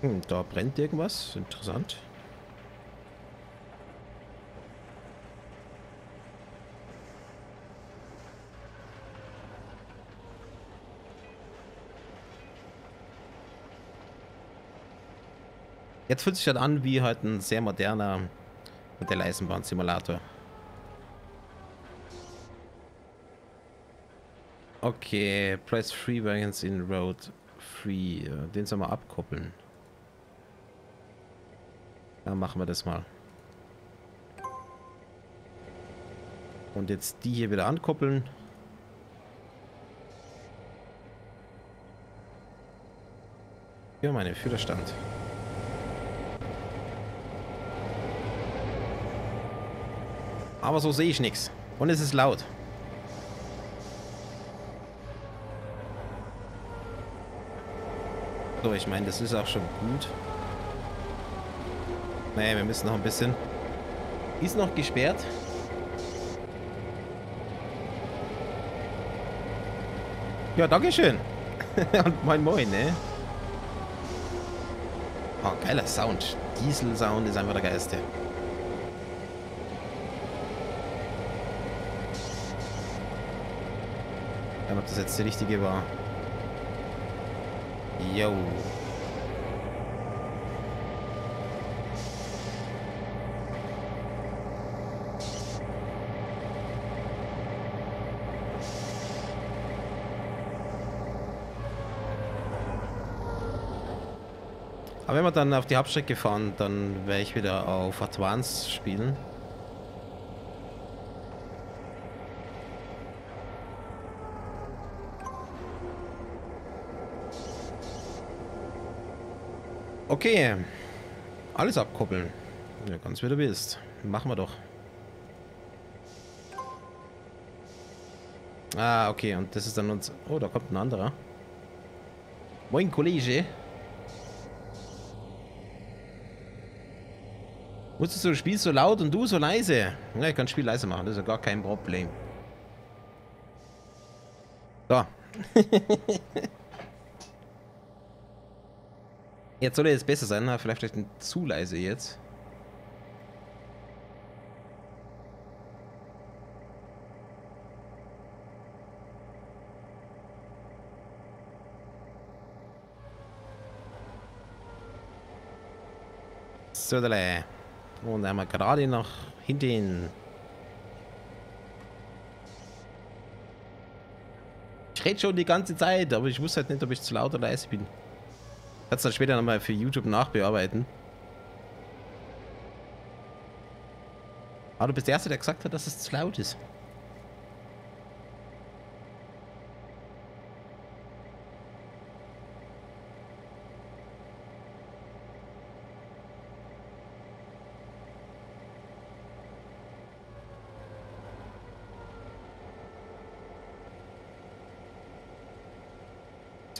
Hm, da brennt irgendwas. Interessant. Jetzt fühlt sich halt an wie halt ein sehr moderner Modelleisenbahn-Simulator. Okay, Press Free Wagons in Road Free. Den soll man abkoppeln. Dann machen wir das mal. Und jetzt die hier wieder ankoppeln. Hier meine Führerstand. Aber so sehe ich nichts. Und es ist laut. So, ich meine, das ist auch schon gut. Nee, wir müssen noch ein bisschen. Ist noch gesperrt. Ja, dankeschön. Und moin moin, ne? Oh, geiler Sound. Diesel-Sound ist einfach der geilste. ob das jetzt die richtige war. Yo. Wenn wir dann auf die Hauptstrecke fahren, dann werde ich wieder auf Advance spielen. Okay. Alles abkoppeln. Ja, ganz wie du bist. Machen wir doch. Ah, okay. Und das ist dann uns... Oh, da kommt ein anderer. Moin, Kollege. Musstest du das Spiel so laut und du so leise? Ja, ich kann das Spiel leise machen, das ist ja gar kein Problem. So. jetzt soll er jetzt besser sein, na, vielleicht vielleicht zu leise jetzt. So, und einmal gerade nach hinten. Ich rede schon die ganze Zeit, aber ich wusste halt nicht, ob ich zu laut oder leise bin. Ich werde es dann später nochmal für YouTube nachbearbeiten. Aber du bist der Erste, der gesagt hat, dass es zu laut ist.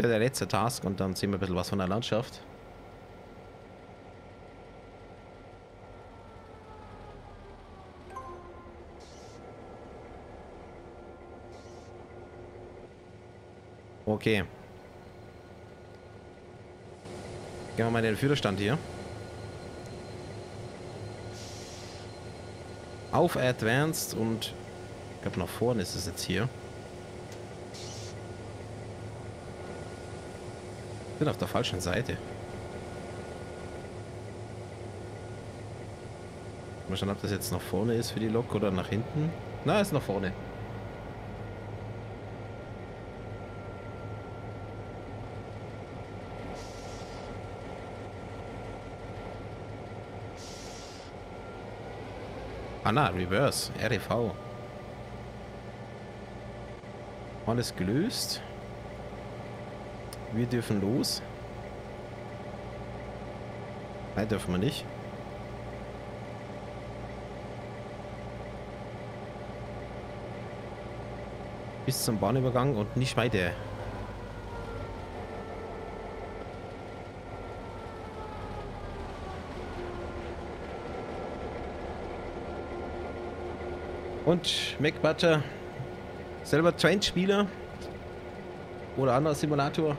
Wäre der letzte Task und dann sehen wir ein bisschen was von der Landschaft. Okay. Gehen wir mal in den Führerstand hier. Auf Advanced und ich glaube nach vorne ist es jetzt hier. Ich bin auf der falschen Seite. Mal schauen, ob das jetzt nach vorne ist für die Lok oder nach hinten. Na, ist nach vorne. Ah na, Reverse, REV. Alles gelöst. Wir dürfen los. Nein, dürfen wir nicht. Bis zum Bahnübergang und nicht weiter. Und MacButter, selber Train-Spieler oder anderer Simulator.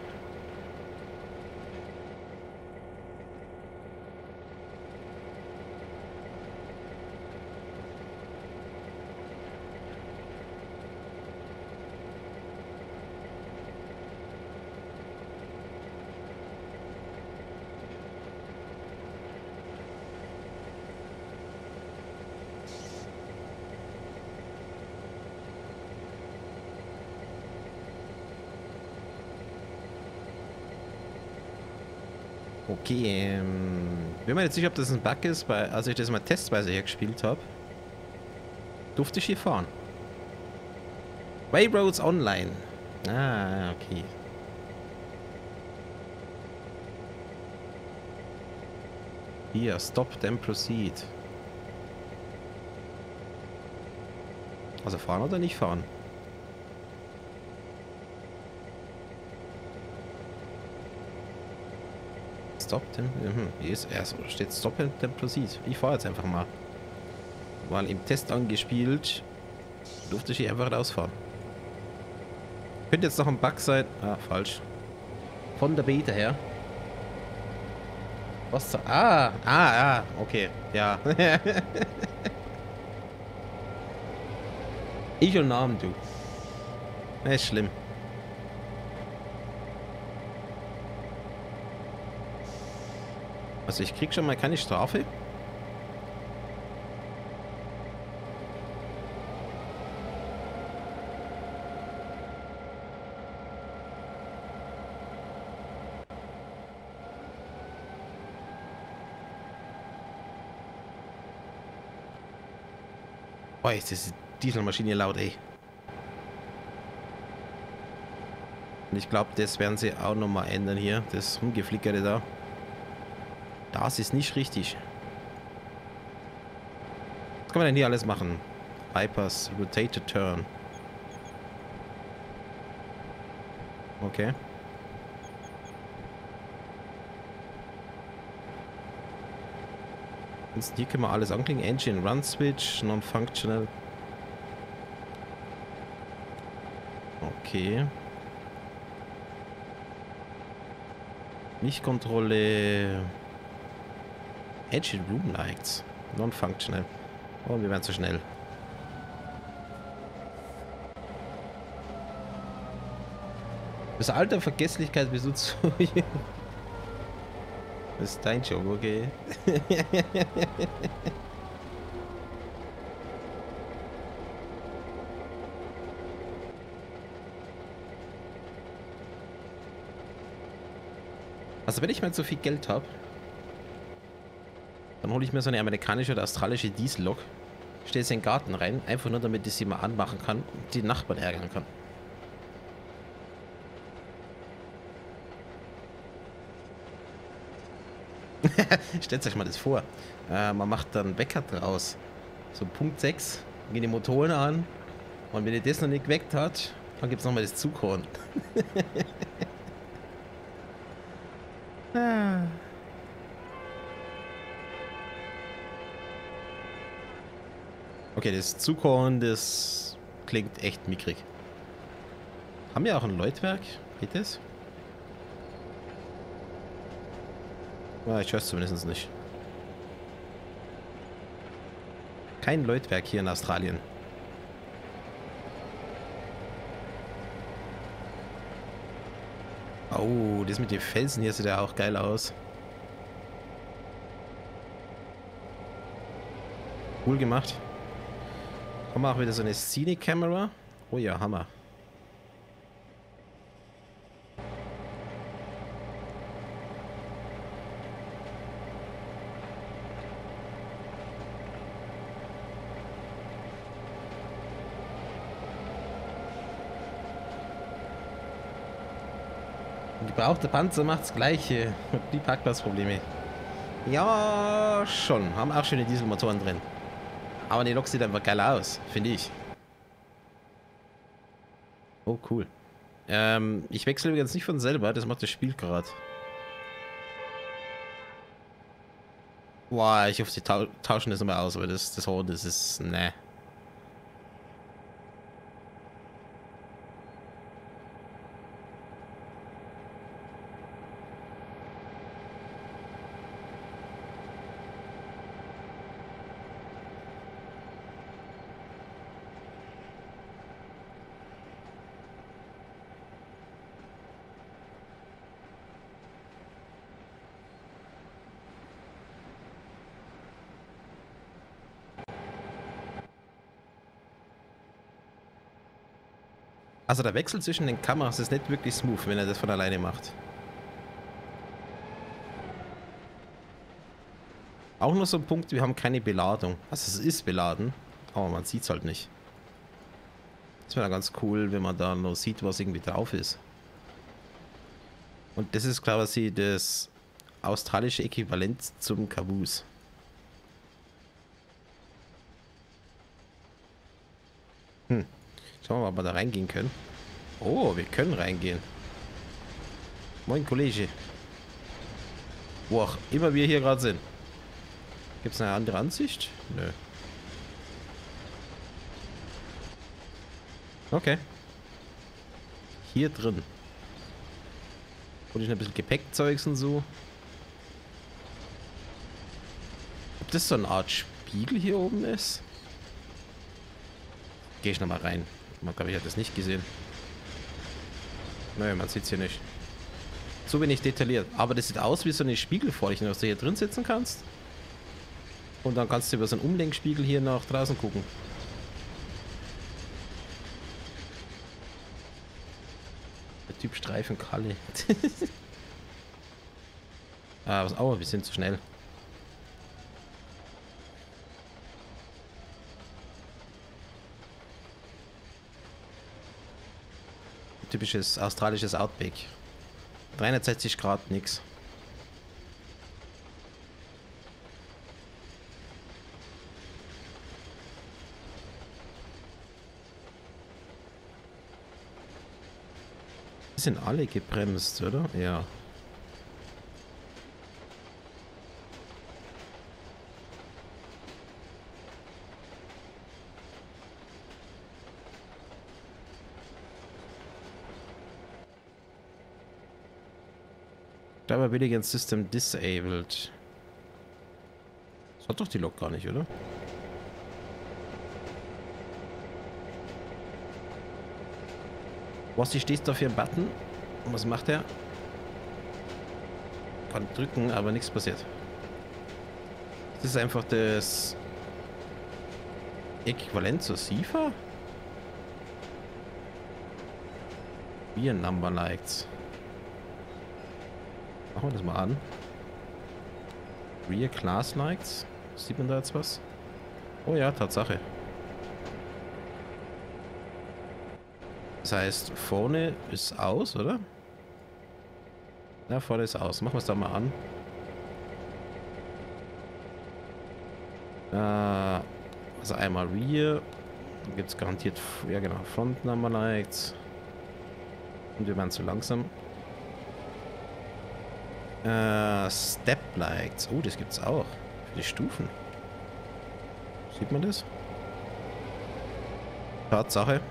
Okay, ähm, bin mir jetzt sicher, ob das ein Bug ist, weil als ich das mal testweise hier gespielt habe, durfte ich hier fahren. Wayroads Online. Ah, okay. Hier, stop, then proceed. Also fahren oder nicht fahren? Stop, then, mhm, hier ist erst, steht Stop, proceed. Ich fahre jetzt einfach mal. Weil im Test angespielt, durfte ich hier einfach rausfahren. Könnte jetzt noch ein Bug sein. Ah, falsch. Von der Beta her. Was zu... Ah, ah, ah, okay. Ja. ich und Namen, du. Ist schlimm. Also ich krieg schon mal keine Strafe. Boah, ist diese Dieselmaschine laut, ey. Und ich glaube, das werden sie auch nochmal ändern hier. Das Rumgeflickerte da. Das ist nicht richtig. Was kann man denn hier alles machen? Bypass, Rotate Turn. Okay. Hier können wir alles anklicken. Engine, Run Switch, Non-Functional. Okay. Lichtkontrolle. Engine Room Lights. Non-Functional. Oh, wir werden zu schnell. Bis alter Vergesslichkeit bist du zu Das ist dein Job, okay? also wenn ich mal so viel Geld habe, dann hole ich mir so eine amerikanische oder australische Diesellok, stelle sie in den Garten rein, einfach nur damit ich sie mal anmachen kann und die Nachbarn ärgern kann. Stellt euch mal das vor. Äh, man macht dann Wecker draus. So Punkt 6, gehen die Motoren an. Und wenn ihr das noch nicht geweckt hat, dann gibt es nochmal das Zughorn. ah. Okay, das Zughorn, das klingt echt mickrig. Haben wir auch ein Leutwerk? Geht das? Ah, ich höre es zumindest nicht. Kein Leutwerk hier in Australien. Oh, das mit den Felsen hier sieht ja auch geil aus. Cool gemacht. Haben wir auch wieder so eine Scenic Camera? Oh ja, Hammer. Gebrauchte Panzer macht das gleiche. Äh, die Parkplatzprobleme. Ja, schon. Haben auch schöne Dieselmotoren drin. Aber die Lok sieht einfach geil aus, finde ich. Oh, cool. Ähm, ich wechsle übrigens nicht von selber, das macht das Spiel gerade. Boah, ich hoffe, sie tauschen das nochmal aus, aber das, das Horn, das ist, ne. Also der Wechsel zwischen den Kameras ist nicht wirklich smooth, wenn er das von alleine macht. Auch nur so ein Punkt, wir haben keine Beladung. Also es ist beladen, aber man sieht es halt nicht. Das wäre ganz cool, wenn man da noch sieht, was irgendwie drauf ist. Und das ist quasi das australische Äquivalent zum Caboose. Hm. Schauen wir mal, ob wir da reingehen können. Oh, wir können reingehen. Moin, Kollege. Wo auch immer wir hier gerade sind. Gibt es eine andere Ansicht? Nö. Okay. Hier drin. Und ich ein bisschen Gepäckzeugs und so. Ob das so eine Art Spiegel hier oben ist? Gehe ich nochmal rein. Man glaube ich hat das nicht gesehen. Naja, man sieht es hier nicht. So wenig detailliert. Aber das sieht aus wie so eine Spiegelfeuchte, dass du hier drin sitzen kannst. Und dann kannst du über so einen Umlenkspiegel hier nach draußen gucken. Der Typ Streifenkalle. ah, was, oh, wir sind zu schnell. Typisches australisches Outback. 360 Grad, nix. Sind alle gebremst, oder? Ja. Driver System disabled. Das hat doch die Lok gar nicht, oder? Was stehst da für ein Button? Und was macht er? Kann drücken, aber nichts passiert. Das ist einfach das Äquivalent zur SIFA? Ein Number Lights. Machen wir das mal an. Rear Class Lights. Sieht man da jetzt was? Oh ja, Tatsache. Das heißt, vorne ist aus, oder? Ja, vorne ist aus. Machen wir es da mal an. Äh, also einmal Rear. Dann gibt es garantiert, ja genau, Front Number Lights. Und wir werden zu langsam. Äh, Step Lights. Oh, das gibt's auch. Für die Stufen. Sieht man das? Tatsache.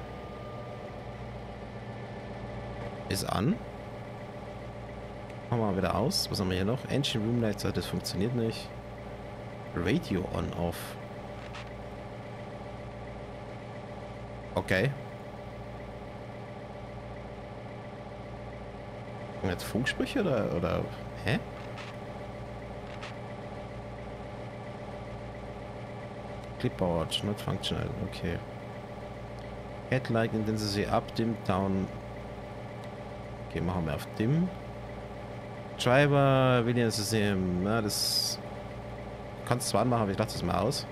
Ist an. Machen wir mal wieder aus. Was haben wir hier noch? Engine Room Lights. Das funktioniert nicht. Radio on off. Okay. Jetzt Funksprüche oder, oder Hä? Clipboard, not functional. Okay. Headlight Intensity up, dim, down. Okay, machen wir auf dim. Driver, Williams System. Na, das kannst du zwar anmachen, aber ich lasse das mal aus.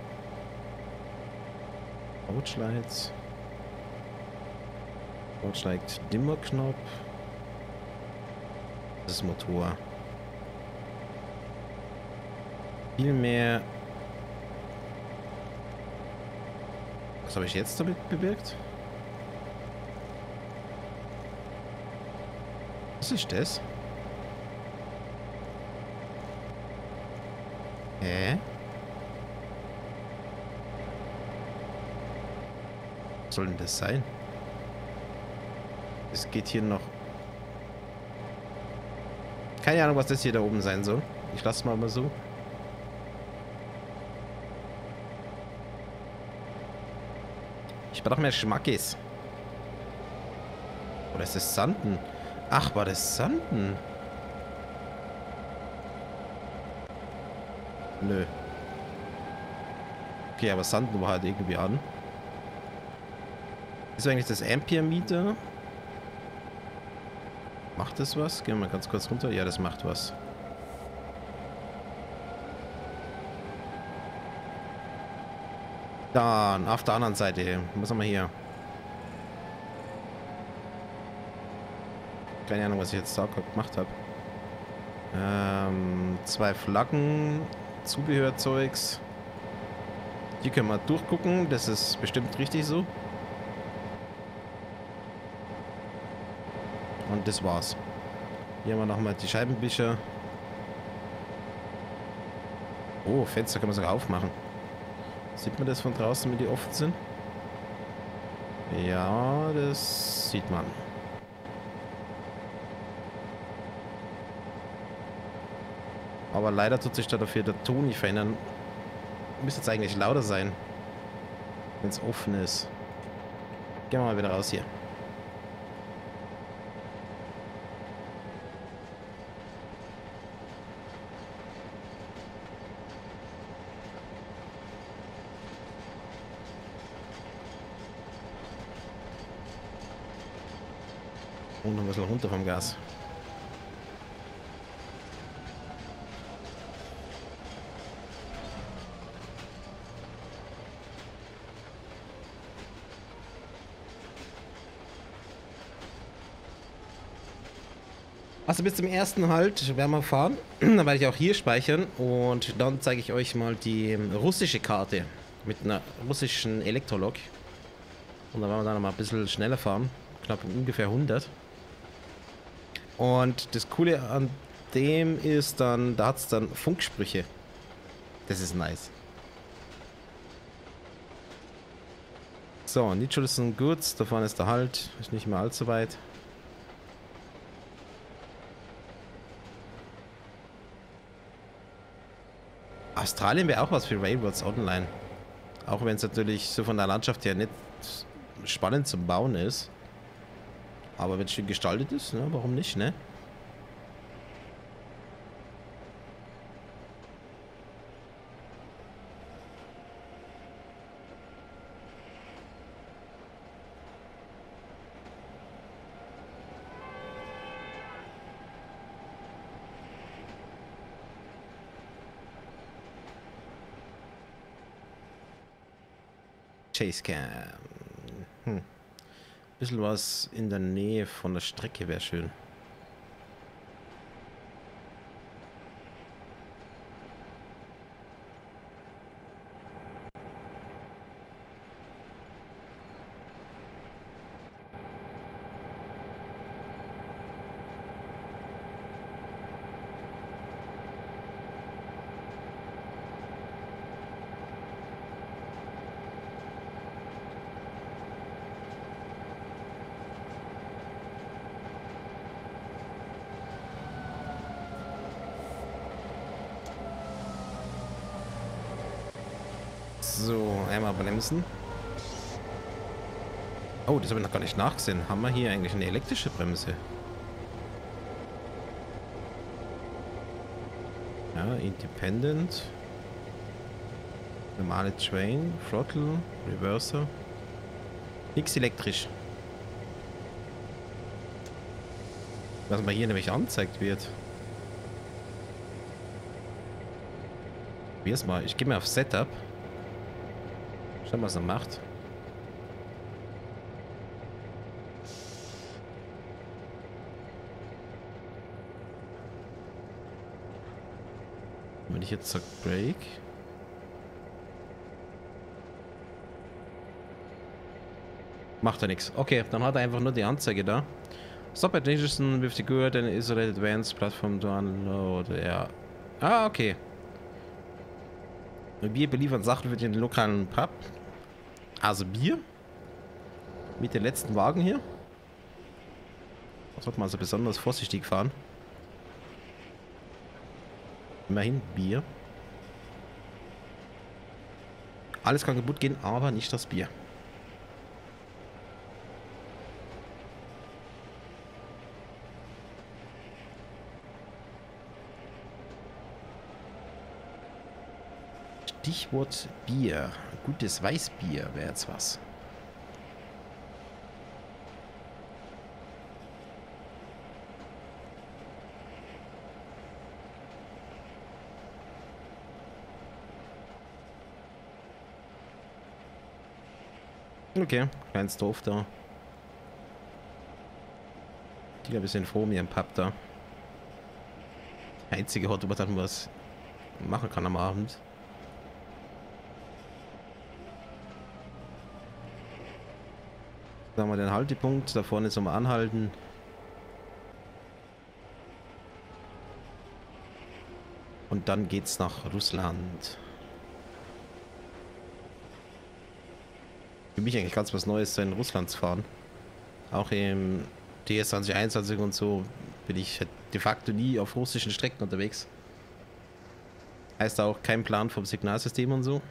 Ouchlights. Ouchlight Dimmer Knopf. Das Motor. Viel mehr... Was habe ich jetzt damit bewirkt? Was ist das? Hä? Was soll denn das sein? Es geht hier noch... Keine Ahnung, was das hier da oben sein soll. Ich lasse mal mal so. Ich brauche mehr Schmackes. Oder ist das Sanden? Ach, war das Sanden? Nö. Okay, aber Sanden war halt irgendwie an. Ist eigentlich das Ampere-Meter? Macht das was? Gehen wir mal ganz kurz runter. Ja, das macht was. Dann, auf der anderen Seite. Was haben wir hier? Keine Ahnung, was ich jetzt da gemacht habe. Ähm, zwei Flaggen, Zubehörzeugs. Die können wir durchgucken. Das ist bestimmt richtig so. Das war's. Hier haben wir nochmal die Scheibenwischer. Oh, Fenster kann man sogar aufmachen. Sieht man das von draußen, wenn die offen sind? Ja, das sieht man. Aber leider tut sich da dafür der Ton nicht verändern. Müsste jetzt eigentlich lauter sein. Wenn es offen ist. Gehen wir mal wieder raus hier. Bisschen runter vom Gas. Also bis zum ersten Halt werden wir fahren. dann werde ich auch hier speichern und dann zeige ich euch mal die russische Karte mit einer russischen Elektrolog. Und dann werden wir dann noch mal ein bisschen schneller fahren. Knapp ungefähr 100. Und das Coole an dem ist dann, da hat es dann Funksprüche. Das ist nice. So, sind gut. Da vorne ist der Halt. Ist nicht mehr allzu weit. Australien wäre auch was für Railroads Online. Auch wenn es natürlich so von der Landschaft her nicht spannend zum Bauen ist. Aber wenn es schön gestaltet ist, ne, warum nicht, ne? Chase Cam. Hm bisschen was in der Nähe von der Strecke wäre schön. So, bremsen. Oh, das habe ich noch gar nicht nachgesehen. Haben wir hier eigentlich eine elektrische Bremse? Ja, Independent. Normale Train, Throttle, Reverser. Nichts elektrisch. Was mal hier nämlich angezeigt wird. Wie es mal. Ich gehe mal auf Setup. Schauen, was er macht. Wenn ich jetzt sage Break. Macht er nichts. Okay, dann hat er einfach nur die Anzeige da. Stop at Nicholson with the good and Israel Advanced Platform Download. Ja. Ah, okay. Wir beliefern Sachen für den lokalen Pub. Also Bier. Mit den letzten Wagen hier. Da sollte man also besonders vorsichtig fahren. Immerhin Bier. Alles kann kaputt gehen, aber nicht das Bier. Stichwort Bier. Gutes Weißbier wäre jetzt was. Okay, kleines Dorf da. Die ein bisschen vor mir im Pub da. Einzige Ort, wo man dann was machen kann am Abend. Da haben wir den Haltepunkt. Da vorne zum Anhalten. Und dann geht's nach Russland. Für mich eigentlich ganz was Neues, in Russland zu fahren. Auch im DS 2021 und so bin ich de facto nie auf russischen Strecken unterwegs. Heißt auch kein Plan vom Signalsystem und so.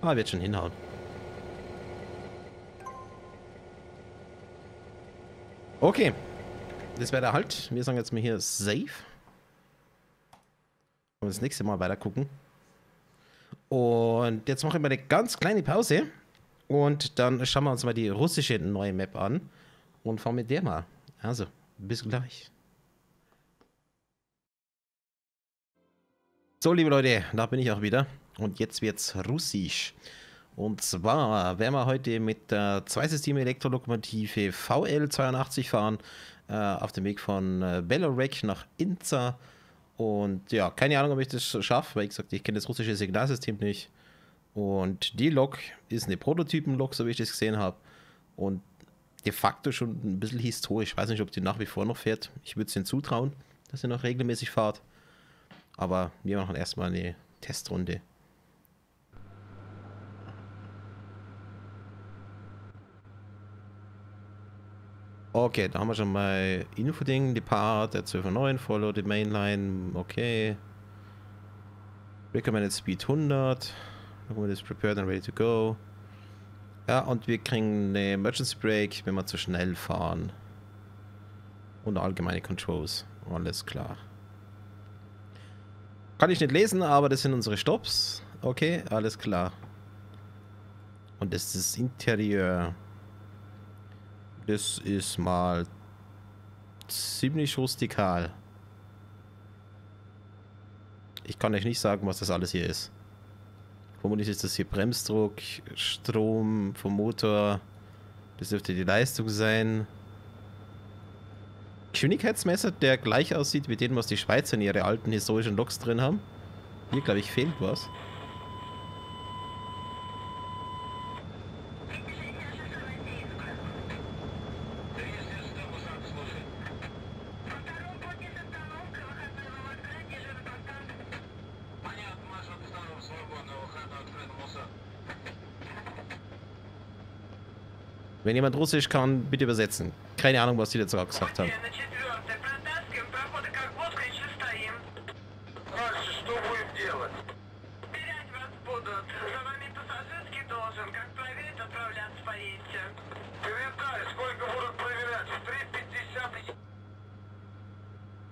Aber wird schon hinhauen. Okay. Das wäre der Halt. Wir sagen jetzt mal hier Safe. Und das nächste Mal weiter gucken. Und jetzt machen wir eine ganz kleine Pause. Und dann schauen wir uns mal die russische neue Map an. Und fahren mit der mal. Also, bis gleich. So, liebe Leute, da bin ich auch wieder. Und jetzt wird's russisch. Und zwar werden wir heute mit der Zweisystem Elektrolokomotive VL82 fahren. Äh, auf dem Weg von äh, Belorec nach Inza. Und ja, keine Ahnung, ob ich das schaffe, weil ich gesagt, ich kenne das russische Signalsystem nicht. Und die Lok ist eine Prototypen-Lok, so wie ich das gesehen habe. Und de facto schon ein bisschen historisch. Ich weiß nicht, ob die nach wie vor noch fährt. Ich würde es ihnen zutrauen, dass sie noch regelmäßig fahrt. Aber wir machen erstmal eine Testrunde. Okay, da haben wir schon mal Infoding, Depart, der 1209, Follow the Mainline, okay. Recommended Speed 100. Recommended is prepared and ready to go. Ja, und wir kriegen eine Emergency Brake, wenn wir zu schnell fahren. Und allgemeine Controls. Alles klar. Kann ich nicht lesen, aber das sind unsere Stops. Okay, alles klar. Und das ist das Interieur. Das ist mal ziemlich rustikal. Ich kann euch nicht sagen, was das alles hier ist. Vermutlich ist das hier Bremsdruck, Strom vom Motor. Das dürfte die Leistung sein. Geschwindigkeitsmesser, der gleich aussieht wie den, was die Schweizer in ihre alten historischen Loks drin haben. Hier, glaube ich, fehlt was. Wenn jemand Russisch kann, bitte übersetzen. Keine Ahnung, was die dazu gesagt haben.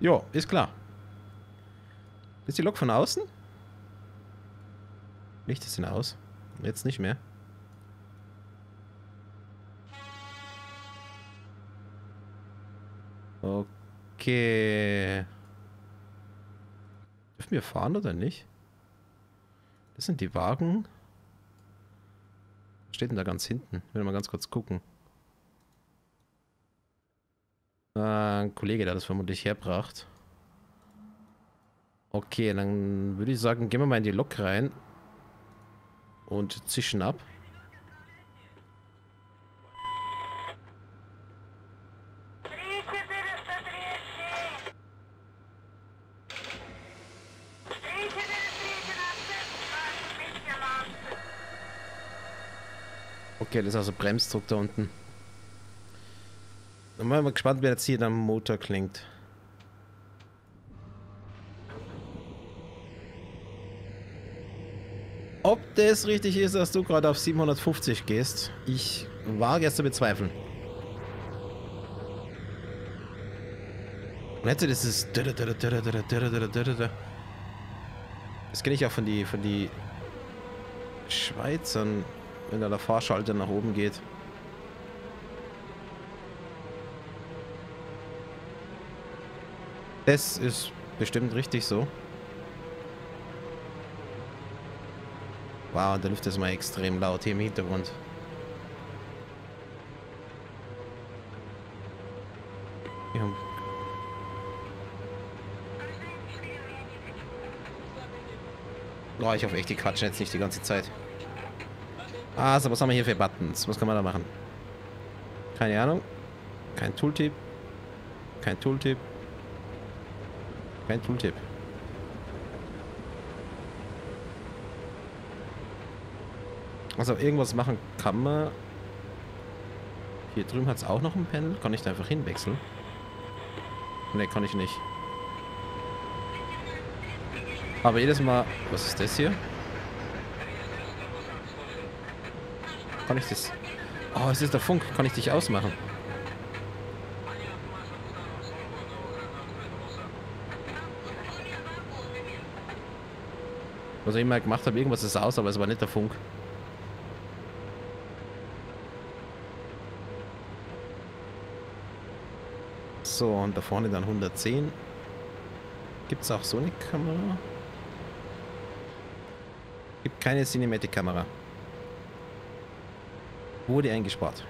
Jo, ist klar. Ist die Lok von außen? Licht ist denn aus? Jetzt nicht mehr. Okay. Dürfen wir fahren oder nicht? Das sind die Wagen. Was steht denn da ganz hinten? Ich will mal ganz kurz gucken. Äh, ein Kollege, der das vermutlich herbracht. Okay, dann würde ich sagen, gehen wir mal in die Lok rein und zischen ab. Okay, das ist also Bremsdruck da unten. Dann bin mal gespannt, wer jetzt hier am Motor klingt. Ob das richtig ist, dass du gerade auf 750 gehst, ich wage es zu bezweifeln. Und das ist... Das kenne ich auch von die, von die Schweizern, wenn da der Fahrschalter nach oben geht. Das ist bestimmt richtig so. Wow, der Luft ist mal extrem laut hier im Hintergrund. Ja. Oh, ich hoffe echt, die quatschen jetzt nicht die ganze Zeit. Ah, so, was haben wir hier für Buttons? Was kann man da machen? Keine Ahnung. Kein Tooltip. Kein Tooltip. Kein Tooltip. Also irgendwas machen kann man. Hier drüben hat es auch noch ein Panel. Kann ich da einfach hinwechseln? Ne, kann ich nicht. Aber jedes Mal... Was ist das hier? Kann ich das... Oh, es ist der Funk. Kann ich dich ausmachen? Was ich immer gemacht habe, irgendwas ist aus, aber es war nicht der Funk. So, und da vorne dann 110. Gibt es auch so eine Kamera? Gibt keine Cinematic-Kamera. Wurde eingespart.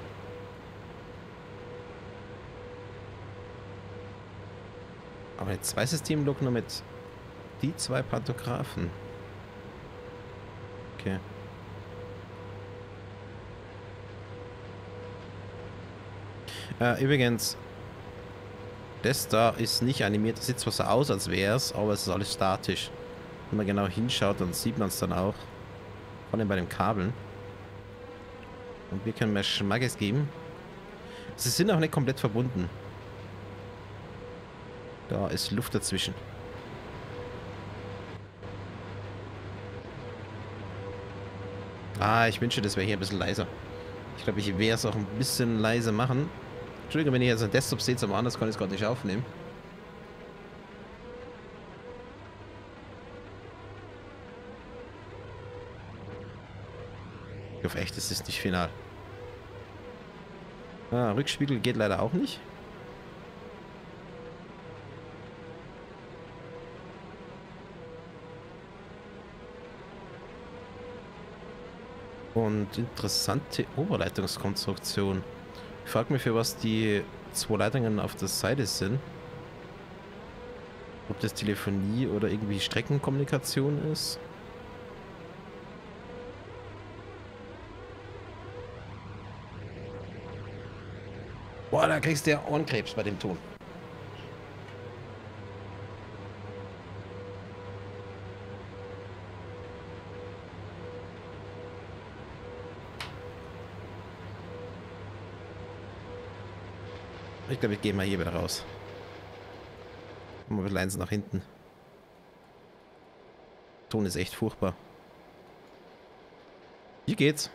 Aber jetzt zwei Systemlog nur mit die zwei Pantographen. Okay. Äh, übrigens, das da ist nicht animiert. Das sieht zwar so aus, als wäre es, aber es ist alles statisch. Wenn man genau hinschaut, dann sieht man es dann auch. Vor allem bei den Kabeln. Und wir können mehr Schmackes geben. Sie sind auch nicht komplett verbunden. Da ist Luft dazwischen. Ah, ich wünsche, das wäre hier ein bisschen leiser. Ich glaube, ich werde es auch ein bisschen leise machen. Entschuldigung, wenn ihr jetzt ein Desktop seht, aber anders kann ich es gerade nicht aufnehmen. Ich hoffe echt, es ist nicht final. Ah, Rückspiegel geht leider auch nicht. Und interessante Oberleitungskonstruktion. Ich frage mich, für was die zwei Leitungen auf der Seite sind. Ob das Telefonie oder irgendwie Streckenkommunikation ist. Boah, da kriegst du ja Ohrenkrebs bei dem Ton. Ich glaube, ich gehe mal hier wieder raus. Mal ein bisschen eins nach hinten. Ton ist echt furchtbar. Hier geht's.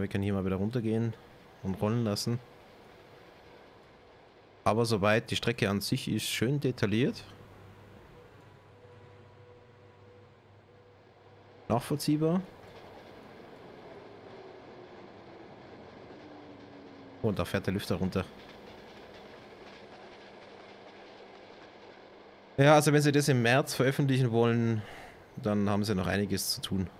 Wir können hier mal wieder runtergehen und rollen lassen. Aber soweit, die Strecke an sich ist schön detailliert. Nachvollziehbar. Und da fährt der Lüfter runter. Ja, also wenn sie das im März veröffentlichen wollen, dann haben sie noch einiges zu tun.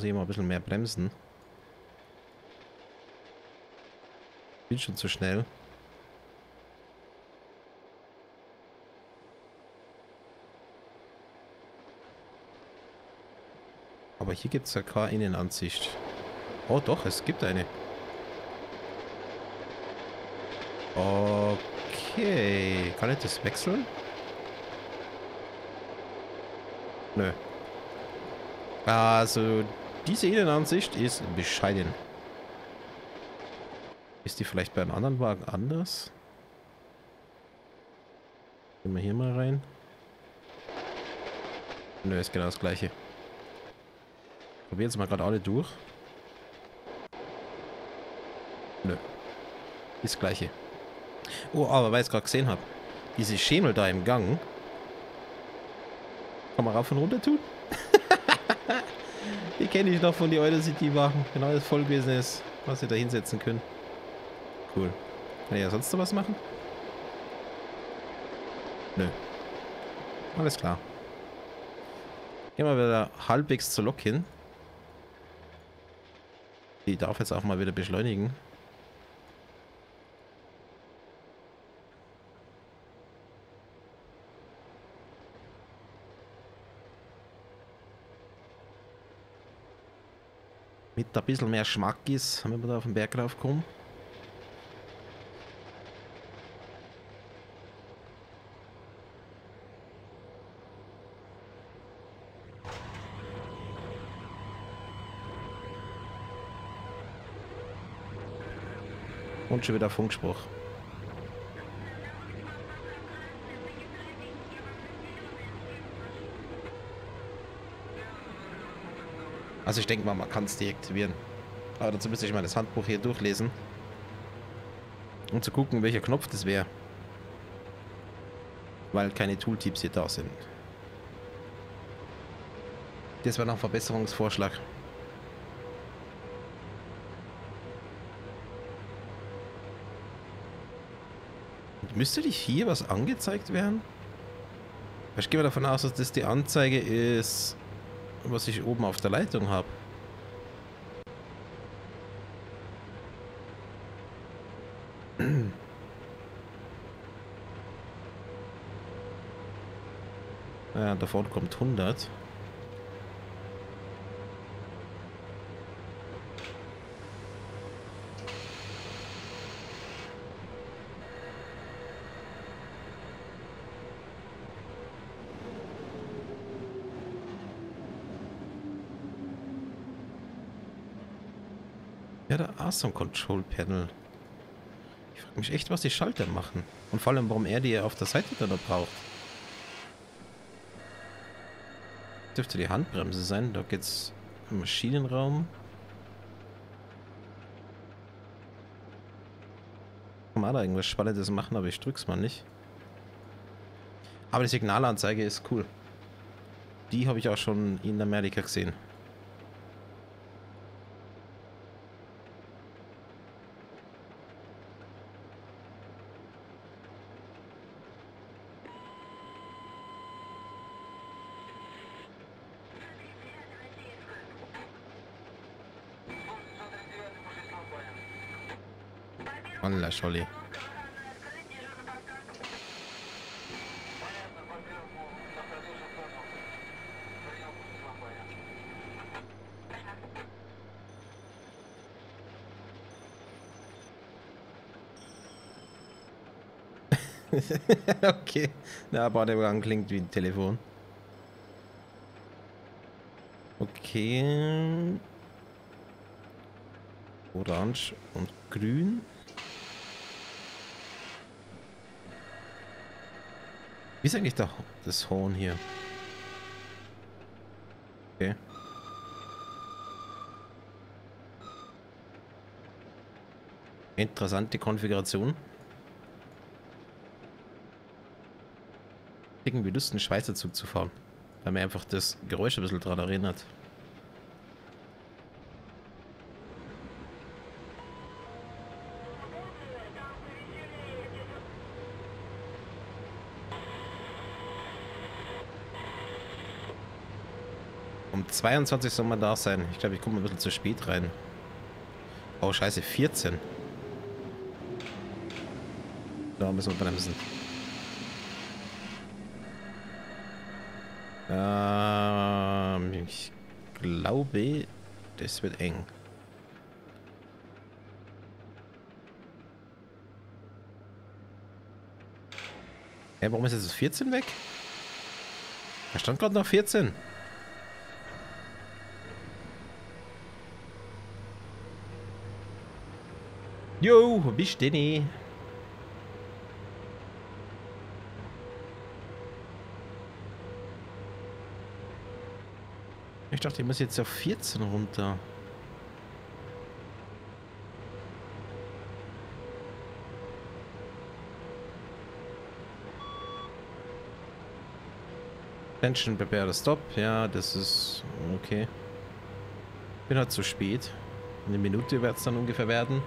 Muss ich immer ein bisschen mehr bremsen. Bin schon zu schnell. Aber hier gibt es ja keine Innenansicht. Oh doch, es gibt eine. Okay. Kann ich das wechseln? Nö. Also, diese Innenansicht ist bescheiden. Ist die vielleicht bei einem anderen Wagen anders? Gehen wir hier mal rein. Nö, ist genau das gleiche. Probieren jetzt mal gerade alle durch. Nö. Ist das gleiche. Oh, aber weil ich es gerade gesehen habe. Diese Schemel da im Gang. Kann man rauf und runter tun? die kenne ich noch von die Euler City Wachen. Genau das voll gewesen ist, was sie da hinsetzen können. Cool. Kann ich ja sonst noch was machen? Nö. Alles klar. Gehen wir wieder halbwegs zur Lok hin. Die darf jetzt auch mal wieder beschleunigen. Mit ein bisschen mehr Schmack ist, wenn wir da auf den Berg raufkommen. Und schon wieder Funkspruch. Also ich denke mal, man kann es deaktivieren. Aber dazu müsste ich mal das Handbuch hier durchlesen. Um zu gucken, welcher Knopf das wäre. Weil keine Tooltips hier da sind. Das wäre noch ein Verbesserungsvorschlag. Müsste dich hier was angezeigt werden? Ich gehe mal davon aus, dass das die Anzeige ist, was ich oben auf der Leitung habe. Ja, davon kommt 100. Ja, da ist so ein Control Panel. Ich frage mich echt, was die Schalter machen. Und vor allem, warum er die auf der Seite da braucht. Dürfte die Handbremse sein. Da geht's im Maschinenraum. Kann man da irgendwas Spannendes machen, aber ich drück's mal nicht. Aber die Signalanzeige ist cool. Die habe ich auch schon in Amerika gesehen. Holla, Scholli. okay. Der Wagen klingt wie ein Telefon. Okay. Orange und grün. Wie ist eigentlich das Horn hier? Okay. Interessante Konfiguration. Irgendwie Lust, einen Schweizer Zug zu fahren. Weil mir einfach das Geräusch ein bisschen daran erinnert. 22 soll man da sein. Ich glaube, ich komme ein bisschen zu spät rein. Oh, scheiße, 14. Da müssen wir bremsen. Ähm, ich glaube, das wird eng. Hey, warum ist jetzt das 14 weg? Da stand gerade noch 14. Jo, wo bist du denn? Ich dachte, ich muss jetzt auf 14 runter. Attention, prepare stop. Ja, das ist okay. Bin halt zu spät. Eine Minute wird es dann ungefähr werden.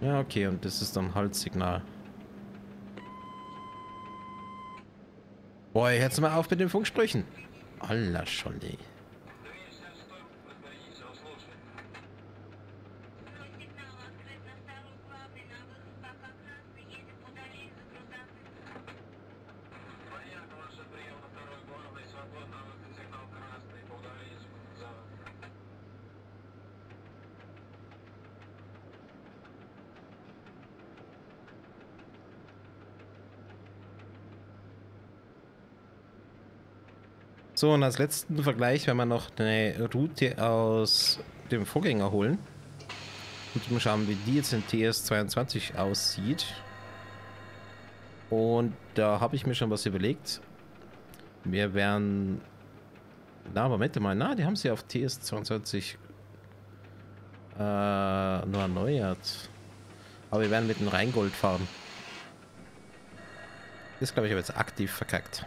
Ja, okay, und das ist dann Haltsignal. Boah, jetzt mal auf mit den Funksprüchen. Allah Scholli. So, und als letzten Vergleich werden wir noch eine Route aus dem Vorgänger holen. Und mal schauen, wie die jetzt in TS22 aussieht. Und da habe ich mir schon was überlegt. Wir werden... Na, Moment mal. Na, die haben sie auf TS22 äh, nur erneuert. Aber wir werden mit dem Rheingold fahren. Das glaube ich aber jetzt aktiv verkackt.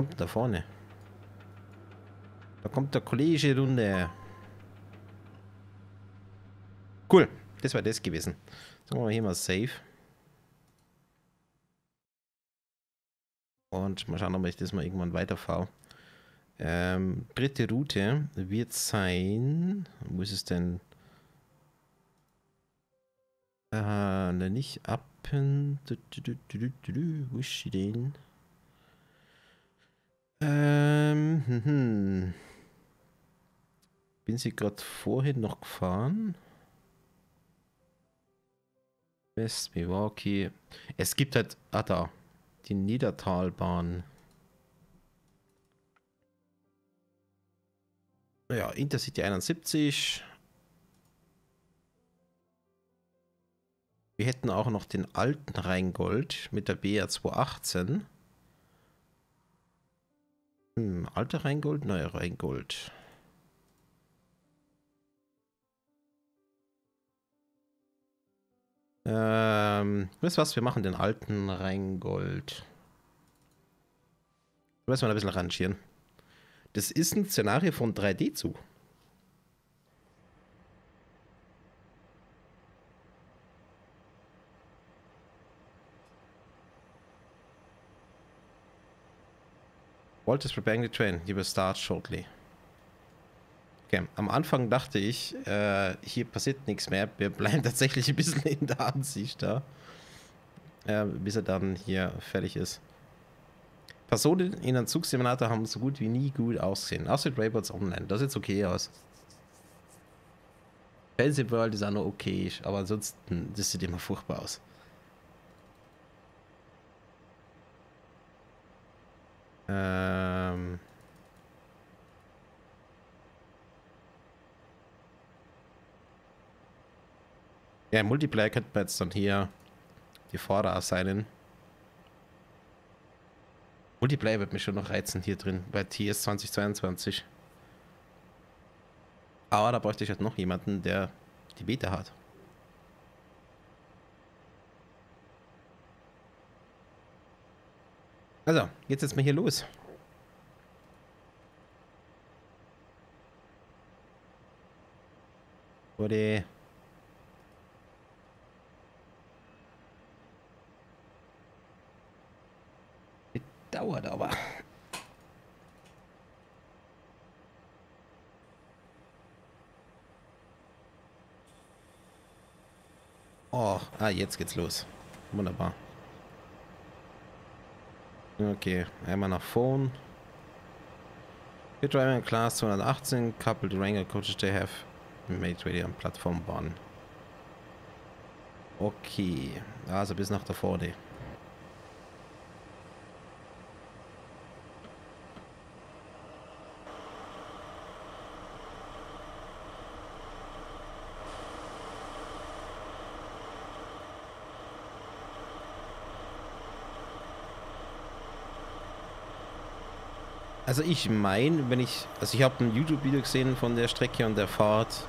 Kommt da vorne? Da kommt der Kollege Runde. Cool. Das war das gewesen. Sagen wir mal hier mal Save. Und mal schauen, ob ich das mal irgendwann weiterfahre. Ähm, dritte Route wird sein. Wo ist es denn? Äh, nicht Appen. Wo ist sie denn? Ähm, hm, hm. Bin sie gerade vorhin noch gefahren? West Milwaukee. Es gibt halt, ah da, die Niedertalbahn. Ja, Intercity 71. Wir hätten auch noch den alten Rheingold mit der BR 218. Hm, alte Rheingold, neue Rheingold. Ähm, wisst was, wir machen den alten Rheingold. Müssen wir ein bisschen rangieren. Das ist ein Szenario von 3D-Zug. Walt is preparing the train. You will start shortly. Okay, am Anfang dachte ich, äh, hier passiert nichts mehr. Wir bleiben tatsächlich ein bisschen in der Ansicht da. Äh, bis er dann hier fertig ist. Personen in einem Zugsimulator haben so gut wie nie gut aussehen. Außer Raybots Online. Das sieht okay aus. Fancy World ist auch noch okay, aber ansonsten, das sieht immer furchtbar aus. Ähm. Ja, im Multiplayer könnte man jetzt dann hier die Vorder sein. Multiplayer wird mich schon noch reizen hier drin, bei TS 2022. Aber da bräuchte ich halt noch jemanden, der die Beta hat. Also, geht's jetzt mal hier los. Wurde. Dauert aber. Oh, ah, jetzt geht's los. Wunderbar. Okay, einmal nach vorn. We're driving class 218, coupled Ranger coaches they have made ready on platform 1. Okay, also bis nach da vorne. Also ich meine, wenn ich, also ich habe ein YouTube-Video gesehen von der Strecke und der Fahrt.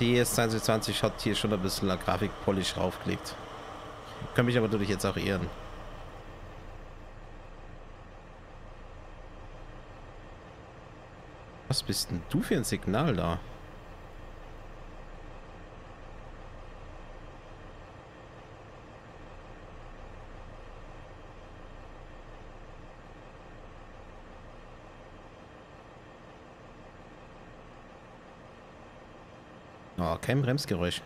Die ES2020 hat hier schon ein bisschen Grafikpolish draufgelegt. Kann mich aber natürlich jetzt auch irren. Was bist denn du für ein Signal da? Kein Bremsgeräusch.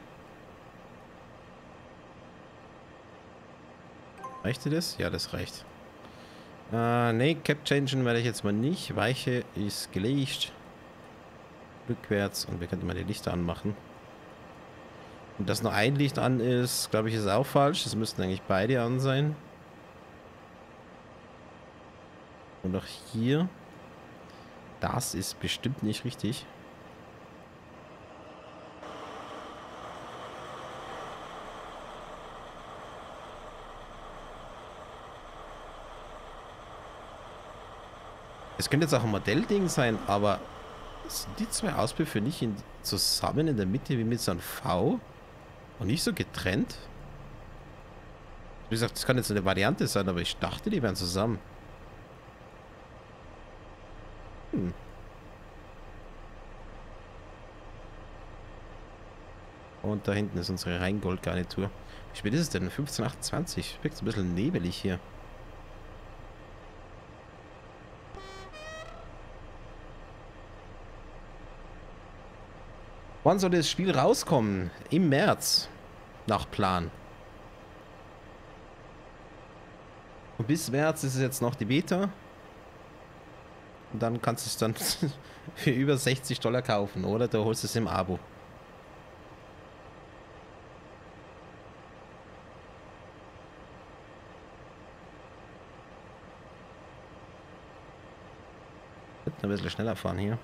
Reicht dir das? Ja, das reicht. Äh, ne, Cap changen werde ich jetzt mal nicht. Weiche ist gelegt. Rückwärts und wir könnten mal die Lichter anmachen. Und dass nur ein Licht an ist, glaube ich, ist auch falsch. Das müssten eigentlich beide an sein. Und auch hier. Das ist bestimmt nicht richtig. Es könnte jetzt auch ein Modellding sein, aber sind die zwei Auspuffe nicht in, zusammen in der Mitte wie mit so einem V? Und nicht so getrennt? Wie gesagt, das kann jetzt eine Variante sein, aber ich dachte, die wären zusammen. Hm. Und da hinten ist unsere Rheingold-Garnitur. Wie spät ist es denn? 15.28. Wirkt ein bisschen nebelig hier. Wann soll das Spiel rauskommen? Im März. Nach Plan. Und bis März ist es jetzt noch die Beta. Und dann kannst du es dann für über 60 Dollar kaufen, oder? Du holst es im Abo. Ein bisschen schneller fahren hier.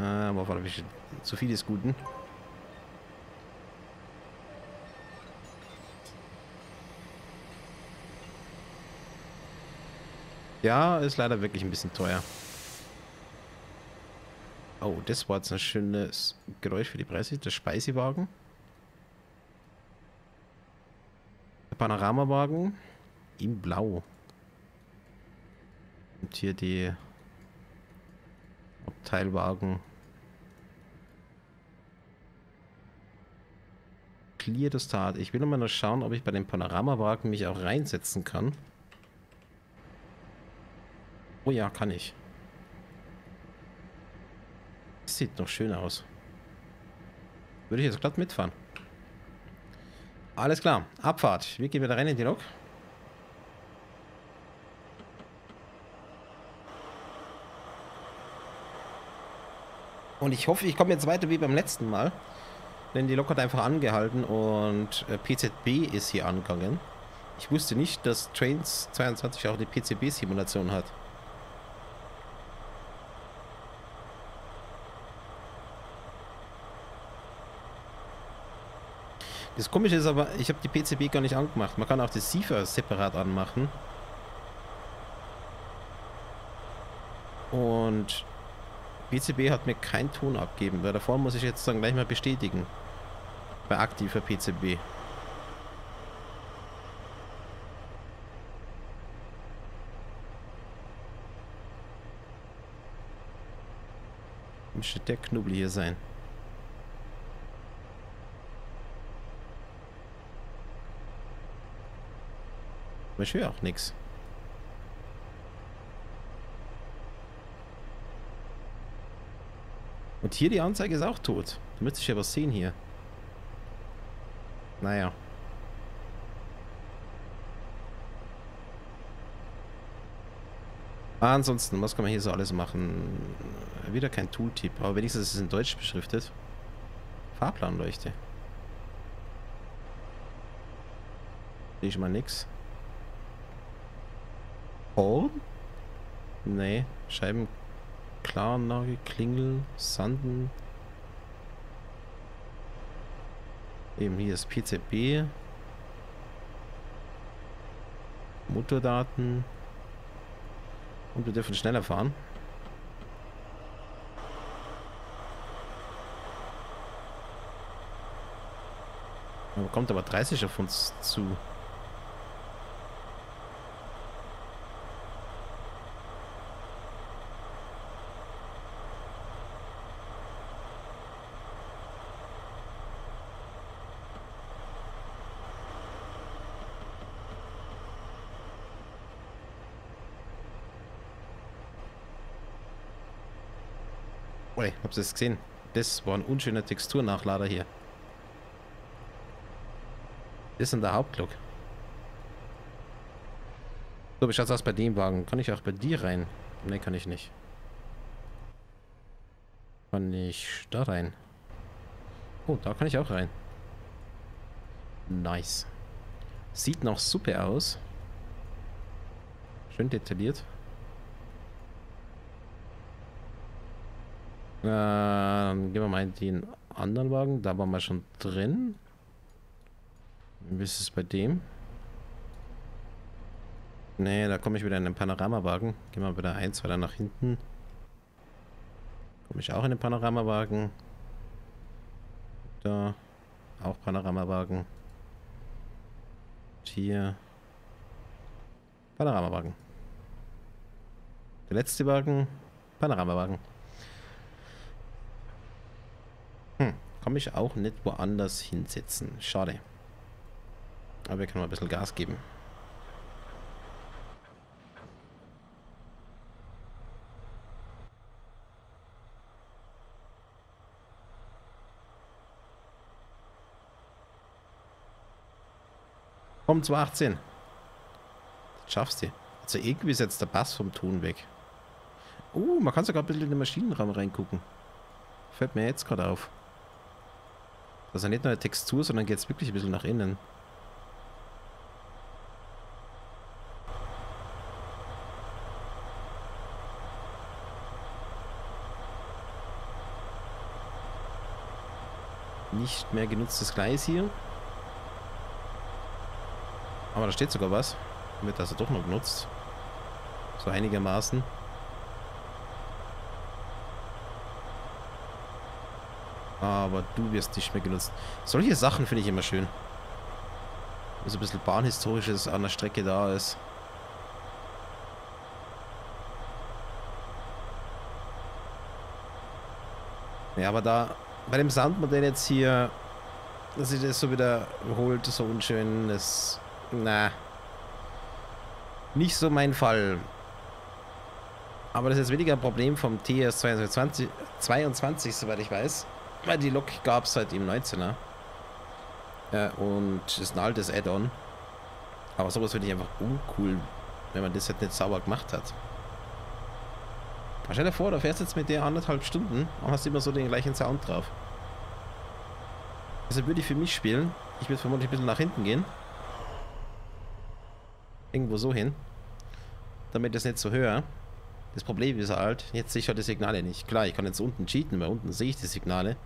Aber war ich zu viel des Guten. Ja, ist leider wirklich ein bisschen teuer. Oh, das war jetzt ein schönes Geräusch für die Presse. Der Speisewagen. Der Panoramawagen. In Blau. Und hier die Abteilwagen Clear the Start. Ich will nochmal noch schauen, ob ich bei dem Panoramawagen mich auch reinsetzen kann. Oh ja, kann ich. Das sieht noch schön aus. Würde ich jetzt glatt mitfahren. Alles klar, Abfahrt. Wir gehen wieder rein in die Lok. Und ich hoffe, ich komme jetzt weiter wie beim letzten Mal. Denn die Lok hat einfach angehalten und äh, PZB ist hier angegangen. Ich wusste nicht, dass Trains 22 auch eine PCB-Simulation hat. Das Komische ist aber, ich habe die PCB gar nicht angemacht. Man kann auch das SIFA separat anmachen. Und PCB hat mir keinen Ton abgeben, weil davor muss ich jetzt dann gleich mal bestätigen. Bei aktiver PCB. Müsste der Knubbel hier sein. Ich höre auch nichts. Und hier die Anzeige ist auch tot. Du müsstest ja was sehen hier. Naja. Ansonsten, was kann man hier so alles machen? Wieder kein Tooltip, aber wenigstens ist es in Deutsch beschriftet. Fahrplanleuchte. Sehe ich mal nix. Horn? Nee, Scheiben Klarnagel, Klingel, Sanden. Eben hier ist PCB. Motordaten. Und wir dürfen schneller fahren. Da kommt aber 30 auf uns zu. Habt ihr es gesehen? Das war ein unschöner Texturnachlader hier. Das ist in der Hauptlok. So, wie schaut's aus bei dem Wagen? Kann ich auch bei dir rein? Ne, kann ich nicht. Kann ich da rein? Oh, da kann ich auch rein. Nice. Sieht noch super aus. Schön detailliert. Äh, dann gehen wir mal in den anderen Wagen. Da waren wir schon drin. Wie ist es bei dem? Nee, da komme ich wieder in den Panoramawagen. Gehen wir wieder eins weiter nach hinten. Komme ich auch in den Panoramawagen. Da. Auch Panoramawagen. Hier. Panoramawagen. Der letzte Wagen. Panoramawagen. Kann mich auch nicht woanders hinsetzen. Schade. Aber wir können mal ein bisschen Gas geben. Komm, 218. Das schaffst du. Also irgendwie ist jetzt der Bass vom Ton weg. Uh, man kann sogar ein bisschen in den Maschinenraum reingucken. Fällt mir jetzt gerade auf. Ja nicht nur eine Textur, sondern geht es wirklich ein bisschen nach innen. Nicht mehr genutztes Gleis hier. Aber da steht sogar was. Wird also doch noch genutzt. So einigermaßen. Aber du wirst nicht mehr genutzt. Solche Sachen finde ich immer schön. So ein bisschen Bahnhistorisches an der Strecke da ist. Ja, aber da, bei dem Soundmodell jetzt hier, dass sich das so wiederholt, so unschön, das, na, nicht so mein Fall. Aber das ist weniger ein Problem vom TS22, 22, soweit ich weiß. Weil die Lok gab es seit im 19er. Ja, und ist ein altes Add-on. Aber sowas finde ich einfach uncool, wenn man das halt nicht sauber gemacht hat. Stell dir vor, du fährst jetzt mit der anderthalb Stunden und hast immer so den gleichen Sound drauf. Also würde ich für mich spielen. Ich würde vermutlich ein bisschen nach hinten gehen. Irgendwo so hin. Damit das nicht so höher. Das Problem ist halt, jetzt sehe ich halt die Signale nicht. Klar, ich kann jetzt unten cheaten, weil unten sehe ich die Signale.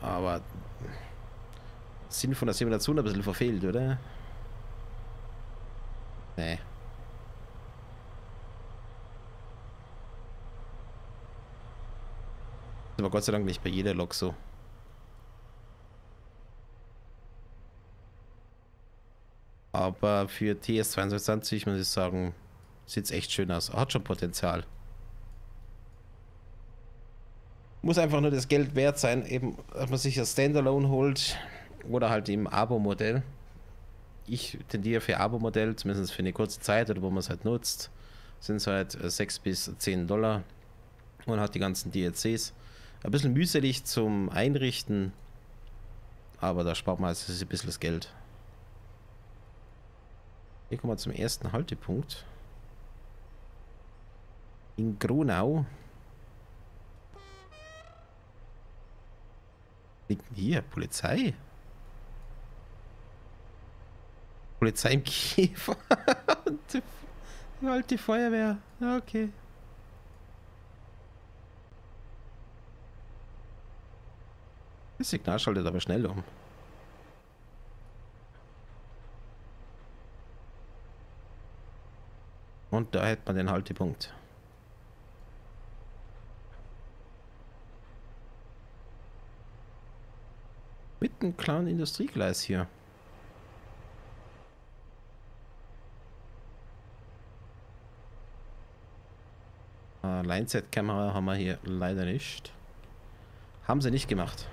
Aber Sinn von der Simulation ein bisschen verfehlt, oder? Nee. Aber Gott sei Dank nicht bei jeder Lok so. Aber für TS22 muss ich sagen, sieht echt schön aus. Hat schon Potenzial. Muss einfach nur das Geld wert sein, eben, dass man sich das Standalone holt oder halt im Abo-Modell. Ich tendiere für Abo-Modell, zumindest für eine kurze Zeit oder wo man es halt nutzt, sind es halt 6 äh, bis 10 Dollar und hat die ganzen DLCs. Ein bisschen mühselig zum Einrichten, aber da spart man also ein bisschen das Geld. Hier kommen wir zum ersten Haltepunkt. In Gronau. Liegt hier? Polizei? Polizei im Käfer. die alte Feuerwehr. Okay. Das Signal schaltet aber schnell um. Und da hätte man den Haltepunkt. Einem kleinen Industriegleis hier. Uh, Line-Set-Kamera haben wir hier leider nicht. Haben sie nicht gemacht.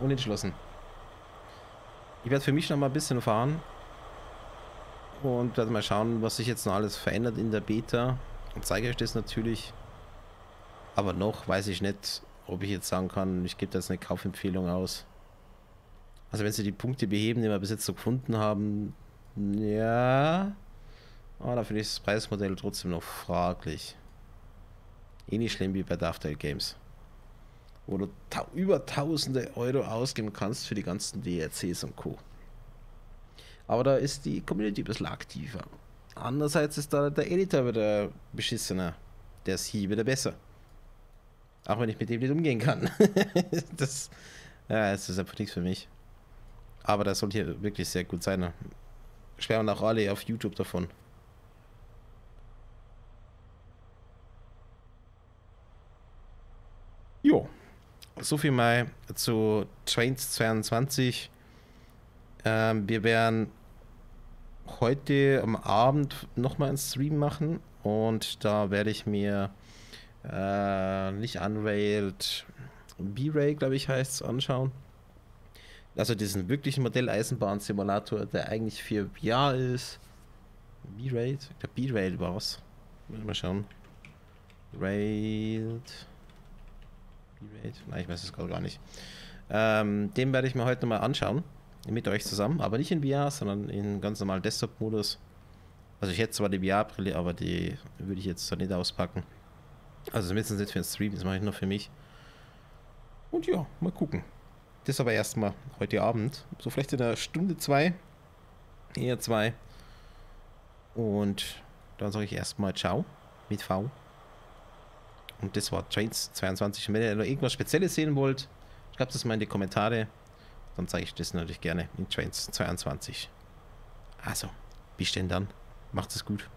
Unentschlossen. Ich werde für mich noch mal ein bisschen fahren. Und werde mal schauen, was sich jetzt noch alles verändert in der Beta. Und zeige euch das natürlich. Aber noch weiß ich nicht, ob ich jetzt sagen kann, ich gebe jetzt eine Kaufempfehlung aus. Also wenn sie die Punkte beheben, die wir bis jetzt so gefunden haben, ja. Aber da finde ich das Preismodell trotzdem noch fraglich. Ähnlich schlimm wie bei Dovetail Games wo du ta über tausende Euro ausgeben kannst für die ganzen DLCs und Co. Aber da ist die Community ein bisschen aktiver. Andererseits ist da der Editor wieder beschissener. Der ist hier wieder besser. Auch wenn ich mit dem nicht umgehen kann. das, ja, das ist einfach nichts für mich. Aber das soll hier wirklich sehr gut sein. Schwärmen auch alle auf YouTube davon. Jo so viel mal zu Trains 22. Ähm, wir werden heute am Abend nochmal einen Stream machen und da werde ich mir äh, nicht Unrailed, B-Ray, glaube ich, heißt es, anschauen. Also diesen wirklichen Modelleisenbahn-Simulator, der eigentlich für VR ist. B-Raid? Der B-Raid war es. Mal schauen. Railed. Rate? Nein, ich weiß es gar nicht. Ähm, den werde ich mir heute mal anschauen. Mit euch zusammen. Aber nicht in VR, sondern in ganz normalen Desktop-Modus. Also ich hätte zwar die VR-Brille, aber die würde ich jetzt so nicht auspacken. Also zumindest nicht für den Stream, das mache ich nur für mich. Und ja, mal gucken. Das aber erstmal heute Abend. So vielleicht in einer Stunde zwei. Eher zwei. Und dann sage ich erstmal Ciao mit V. Und das war Trains 22. Und wenn ihr noch irgendwas Spezielles sehen wollt, schreibt es mal in die Kommentare. Dann zeige ich das natürlich gerne in Trains 22. Also, bis denn dann. Macht es gut.